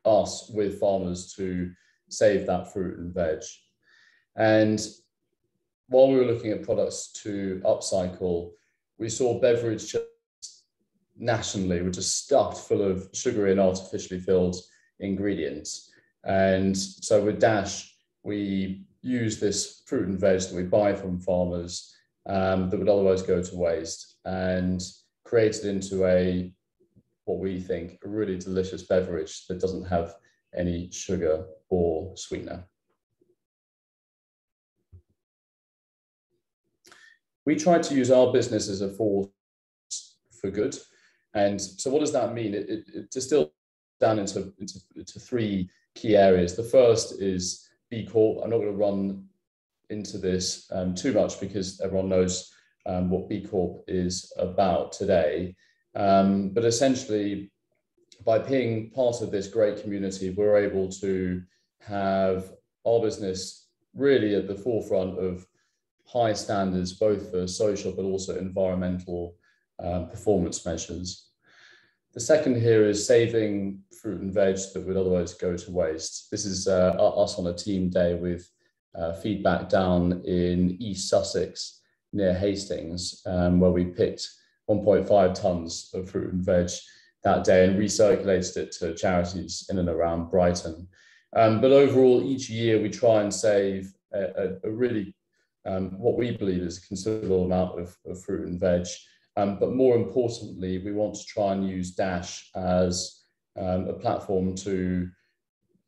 us with farmers to save that fruit and veg. And while we were looking at products to upcycle, we saw beverage nationally were just stuffed full of sugary and artificially filled ingredients. And so with Dash, we use this fruit and veg that we buy from farmers um, that would otherwise go to waste and create it into a what we think a really delicious beverage that doesn't have any sugar or sweetener. We try to use our business as a force for good. And so what does that mean? It, it, it distills down into, into, into three key areas. The first is B Corp. I'm not going to run into this um, too much because everyone knows um, what B Corp is about today. Um, but essentially, by being part of this great community, we're able to have our business really at the forefront of high standards, both for social but also environmental um, performance measures. The second here is saving fruit and veg that would otherwise go to waste. This is uh, us on a team day with uh, feedback down in East Sussex near Hastings, um, where we picked 1.5 tons of fruit and veg that day and recirculated it to charities in and around Brighton. Um, but overall, each year we try and save a, a, a really um, what we believe is a considerable amount of, of fruit and veg. Um, but more importantly, we want to try and use Dash as um, a platform to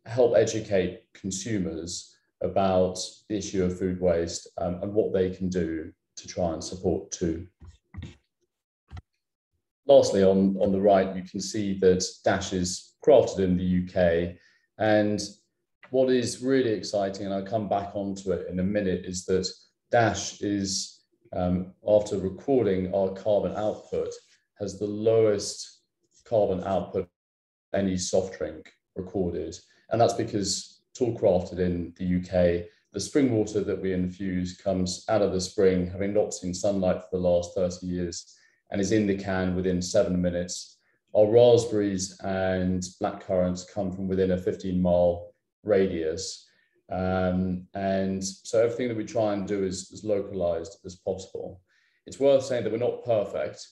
help educate consumers about the issue of food waste um, and what they can do to try and support too lastly, on, on the right, you can see that Dash is crafted in the UK. And what is really exciting, and I'll come back onto it in a minute, is that Dash is um, after recording our carbon output, has the lowest carbon output any soft drink recorded. And that's because it's all crafted in the UK. The spring water that we infuse comes out of the spring, having not seen sunlight for the last 30 years, and is in the can within seven minutes. Our raspberries and blackcurrants come from within a 15 mile radius. Um, and so everything that we try and do is as localized as possible. It's worth saying that we're not perfect,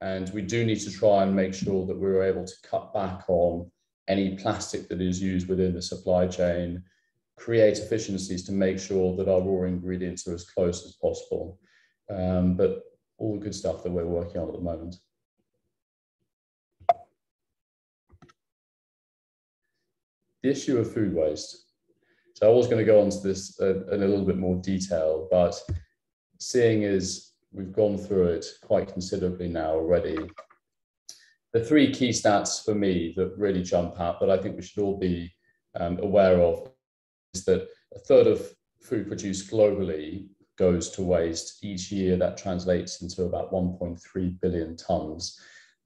and we do need to try and make sure that we're able to cut back on any plastic that is used within the supply chain, create efficiencies to make sure that our raw ingredients are as close as possible. Um, but all the good stuff that we're working on at the moment. The issue of food waste. So I was going to go on to this in a little bit more detail, but seeing as we've gone through it quite considerably now already, the three key stats for me that really jump out that I think we should all be um, aware of is that a third of food produced globally goes to waste each year. That translates into about 1.3 billion tons.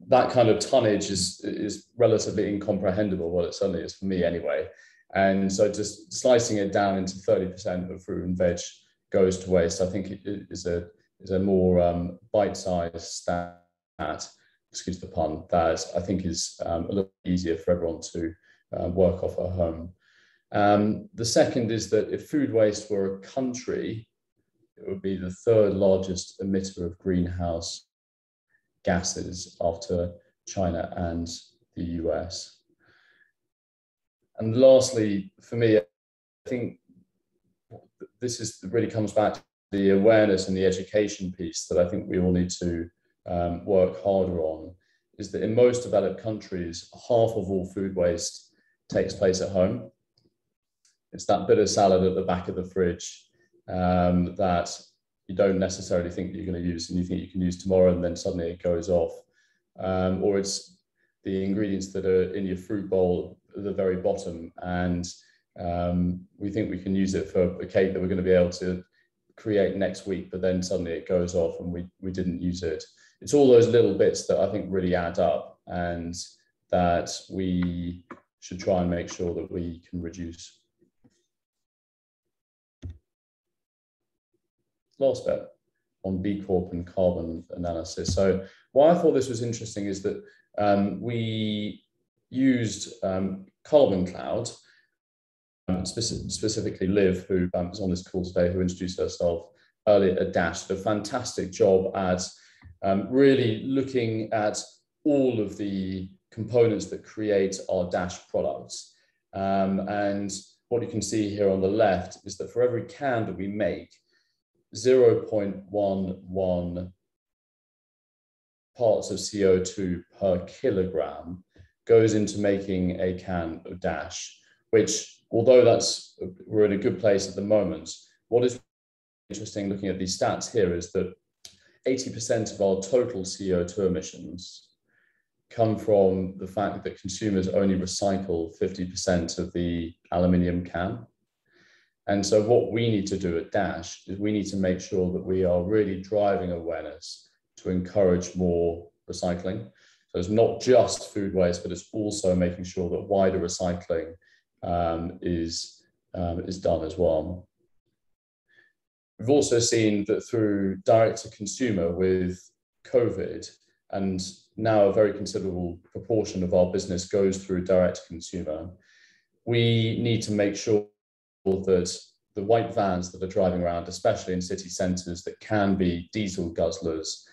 That kind of tonnage is, is relatively incomprehensible. Well, it certainly is for me anyway. And so just slicing it down into 30% of fruit and veg goes to waste, I think is a, is a more um, bite-sized stat excuse the pun, that I think is um, a little easier for everyone to uh, work off at home. Um, the second is that if food waste were a country, it would be the third largest emitter of greenhouse gases after China and the US. And lastly, for me, I think this is really comes back to the awareness and the education piece that I think we all need to um, work harder on is that in most developed countries, half of all food waste takes place at home. It's that bit of salad at the back of the fridge um, that you don't necessarily think that you're going to use and you think you can use tomorrow and then suddenly it goes off. Um, or it's the ingredients that are in your fruit bowl at the very bottom and um, we think we can use it for a cake that we're going to be able to create next week, but then suddenly it goes off and we, we didn't use it it's all those little bits that I think really add up and that we should try and make sure that we can reduce. Last bit on B Corp and carbon analysis. So why I thought this was interesting is that um, we used um, Carbon Cloud, um, specifically Liv, who um, is on this call today, who introduced herself earlier at Dash, a fantastic job at um, really looking at all of the components that create our Dash products. Um, and what you can see here on the left is that for every can that we make, 0.11 parts of CO2 per kilogram goes into making a can of Dash, which although that's we're in a good place at the moment, what is interesting looking at these stats here is that 80% of our total CO2 emissions come from the fact that consumers only recycle 50% of the aluminium can. And so what we need to do at Dash is we need to make sure that we are really driving awareness to encourage more recycling. So it's not just food waste, but it's also making sure that wider recycling um, is, um, is done as well. We've also seen that through direct to consumer with COVID, and now a very considerable proportion of our business goes through direct to consumer, we need to make sure that the white vans that are driving around, especially in city centres that can be diesel guzzlers,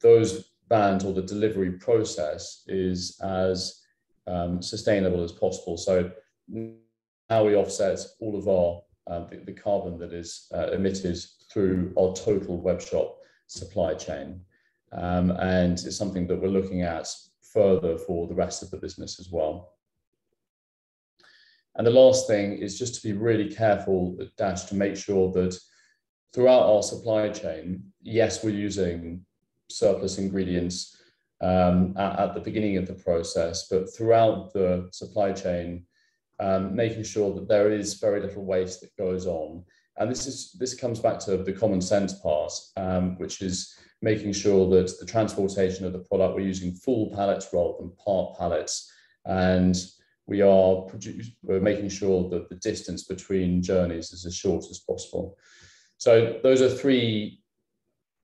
those vans or the delivery process is as um, sustainable as possible. So now we offset all of our uh, the, the, carbon that is uh, emitted through our total web shop supply chain. Um, and it's something that we're looking at further for the rest of the business as well. And the last thing is just to be really careful at Dash to make sure that throughout our supply chain, yes, we're using surplus ingredients um, at, at, the beginning of the process, but throughout the supply chain, um, making sure that there is very little waste that goes on. And this is this comes back to the common sense part, um, which is making sure that the transportation of the product we're using full pallets rather than part pallets, and we are produce, we're making sure that the distance between journeys is as short as possible. So those are three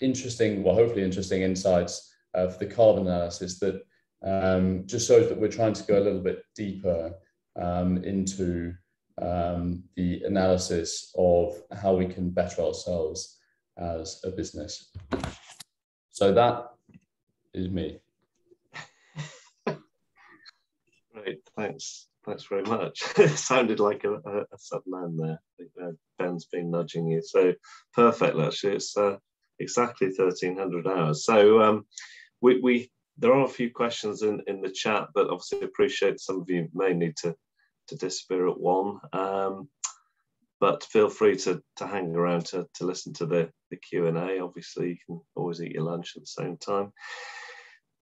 interesting, well, hopefully interesting insights uh, for the carbon analysis that um, just shows that we're trying to go a little bit deeper um, into um, the analysis of how we can better ourselves as a business. So that is me. Great, thanks. Thanks very much. it sounded like a, a, a sub man there. Uh, Ben's been nudging you. So perfect, actually. It's uh, exactly 1300 hours. So um, we, we there are a few questions in, in the chat, but obviously appreciate some of you may need to, to disappear at one. Um, but feel free to, to hang around to, to listen to the, the Q&A. Obviously, you can always eat your lunch at the same time.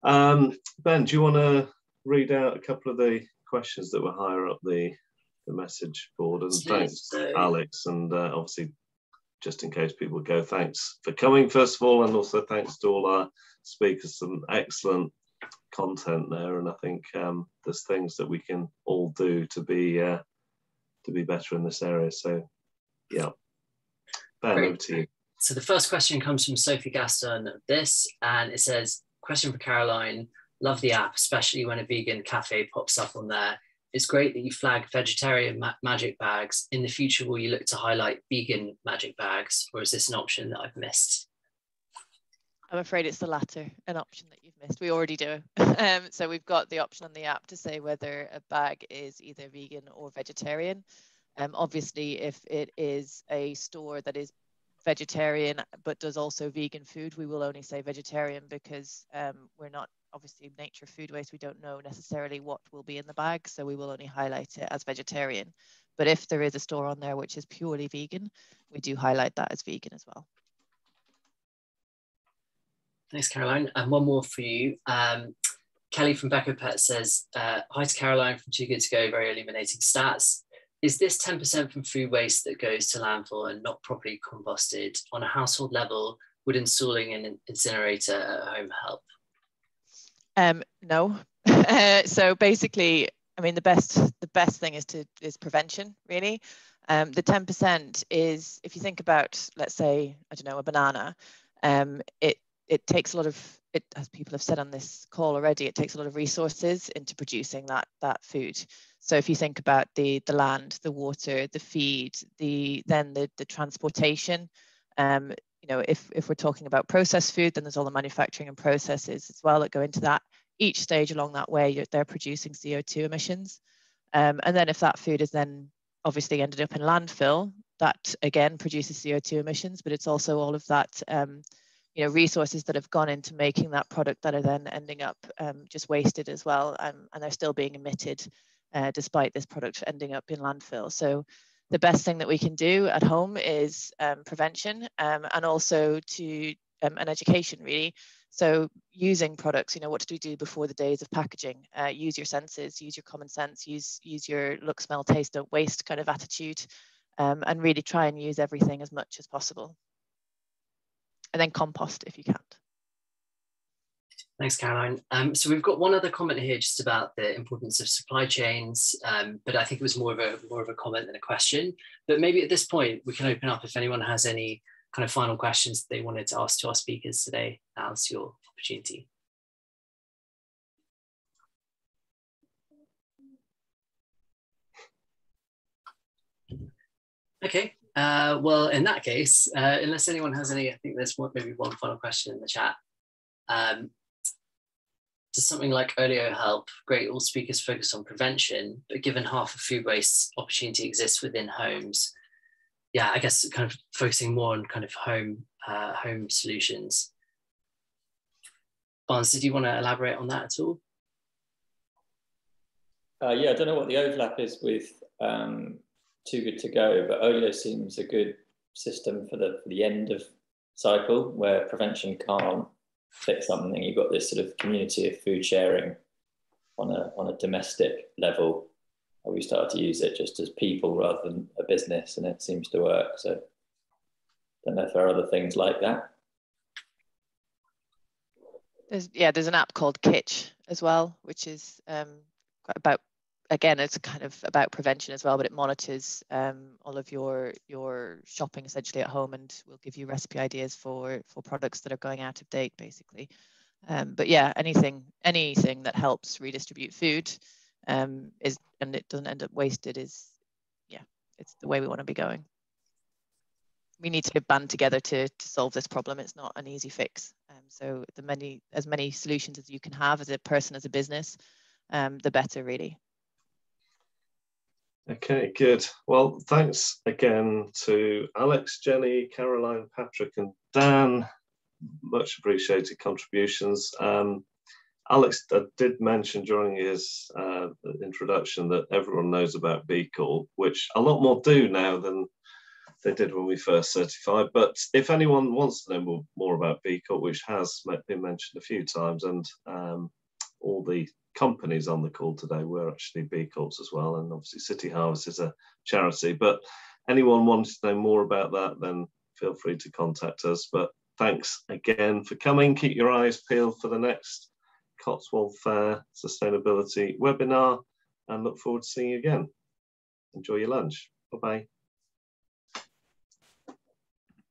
Um, ben, do you want to read out a couple of the questions that were higher up the, the message board? And thanks, Alex, and uh, obviously just in case people go, thanks for coming, first of all, and also thanks to all our speakers, some excellent content there. And I think um, there's things that we can all do to be uh, to be better in this area. So, yeah, Ben, over to you. So the first question comes from Sophie Gaston of this, and it says, question for Caroline, love the app, especially when a vegan cafe pops up on there. It's great that you flag vegetarian ma magic bags. In the future, will you look to highlight vegan magic bags, or is this an option that I've missed? I'm afraid it's the latter, an option that you've missed. We already do. um, so we've got the option on the app to say whether a bag is either vegan or vegetarian. Um, obviously, if it is a store that is vegetarian but does also vegan food, we will only say vegetarian because um, we're not obviously nature of food waste, we don't know necessarily what will be in the bag, so we will only highlight it as vegetarian. But if there is a store on there which is purely vegan, we do highlight that as vegan as well. Thanks, Caroline. And one more for you. Um, Kelly from Beko Pet says, uh, Hi to Caroline from Too Good To Go, very illuminating stats. Is this 10% from food waste that goes to landfill and not properly composted on a household level? Would installing an incinerator at home help? Um, no. so basically, I mean, the best the best thing is to is prevention. Really, um, the ten percent is if you think about, let's say, I don't know, a banana. Um, it it takes a lot of it, as people have said on this call already, it takes a lot of resources into producing that that food. So if you think about the the land, the water, the feed, the then the the transportation, um, you know, if, if we're talking about processed food, then there's all the manufacturing and processes as well that go into that. Each stage along that way, they're producing CO2 emissions. Um, and then if that food is then obviously ended up in landfill, that again produces CO2 emissions, but it's also all of that, um, you know, resources that have gone into making that product that are then ending up um, just wasted as well, um, and they're still being emitted uh, despite this product ending up in landfill. So the best thing that we can do at home is um, prevention um, and also to um, an education really. So using products you know what do we do before the days of packaging? Uh, use your senses use your common sense use use your look smell taste don't waste kind of attitude um, and really try and use everything as much as possible. And then compost if you can't Thanks, Caroline. Um, so we've got one other comment here just about the importance of supply chains, um, but I think it was more of a more of a comment than a question. But maybe at this point we can open up if anyone has any kind of final questions they wanted to ask to our speakers today. Now's your opportunity. Okay, uh, well, in that case, uh, unless anyone has any, I think there's maybe one final question in the chat. Um, does something like Olio help? Great, all speakers focus on prevention, but given half of food waste opportunity exists within homes, yeah, I guess kind of focusing more on kind of home uh, home solutions. Barnes, did you want to elaborate on that at all? Uh, yeah, I don't know what the overlap is with um, Too Good to Go, but Olio seems a good system for the for the end of cycle where prevention can't fix something, you've got this sort of community of food sharing on a on a domestic level. We started to use it just as people rather than a business, and it seems to work. So don't know if there are other things like that. There's, yeah, there's an app called Kitche as well, which is um, about again, it's kind of about prevention as well, but it monitors um, all of your your shopping essentially at home and will give you recipe ideas for for products that are going out of date, basically. Um, but yeah, anything anything that helps redistribute food um, is and it doesn't end up wasted is yeah, it's the way we want to be going. We need to band together to to solve this problem. It's not an easy fix. Um, so the many as many solutions as you can have as a person as a business, um, the better really. Okay, good. Well, thanks again to Alex, Jenny, Caroline, Patrick, and Dan. Much appreciated contributions. Um, Alex did mention during his uh, introduction that everyone knows about B Corp, which a lot more do now than they did when we first certified. But if anyone wants to know more, more about B Corp, which has been mentioned a few times, and um, all the companies on the call today were actually B Corps as well. And obviously City Harvest is a charity, but anyone wanting to know more about that, then feel free to contact us. But thanks again for coming. Keep your eyes peeled for the next Cotswold Fayre Sustainability webinar and look forward to seeing you again. Enjoy your lunch. Bye-bye.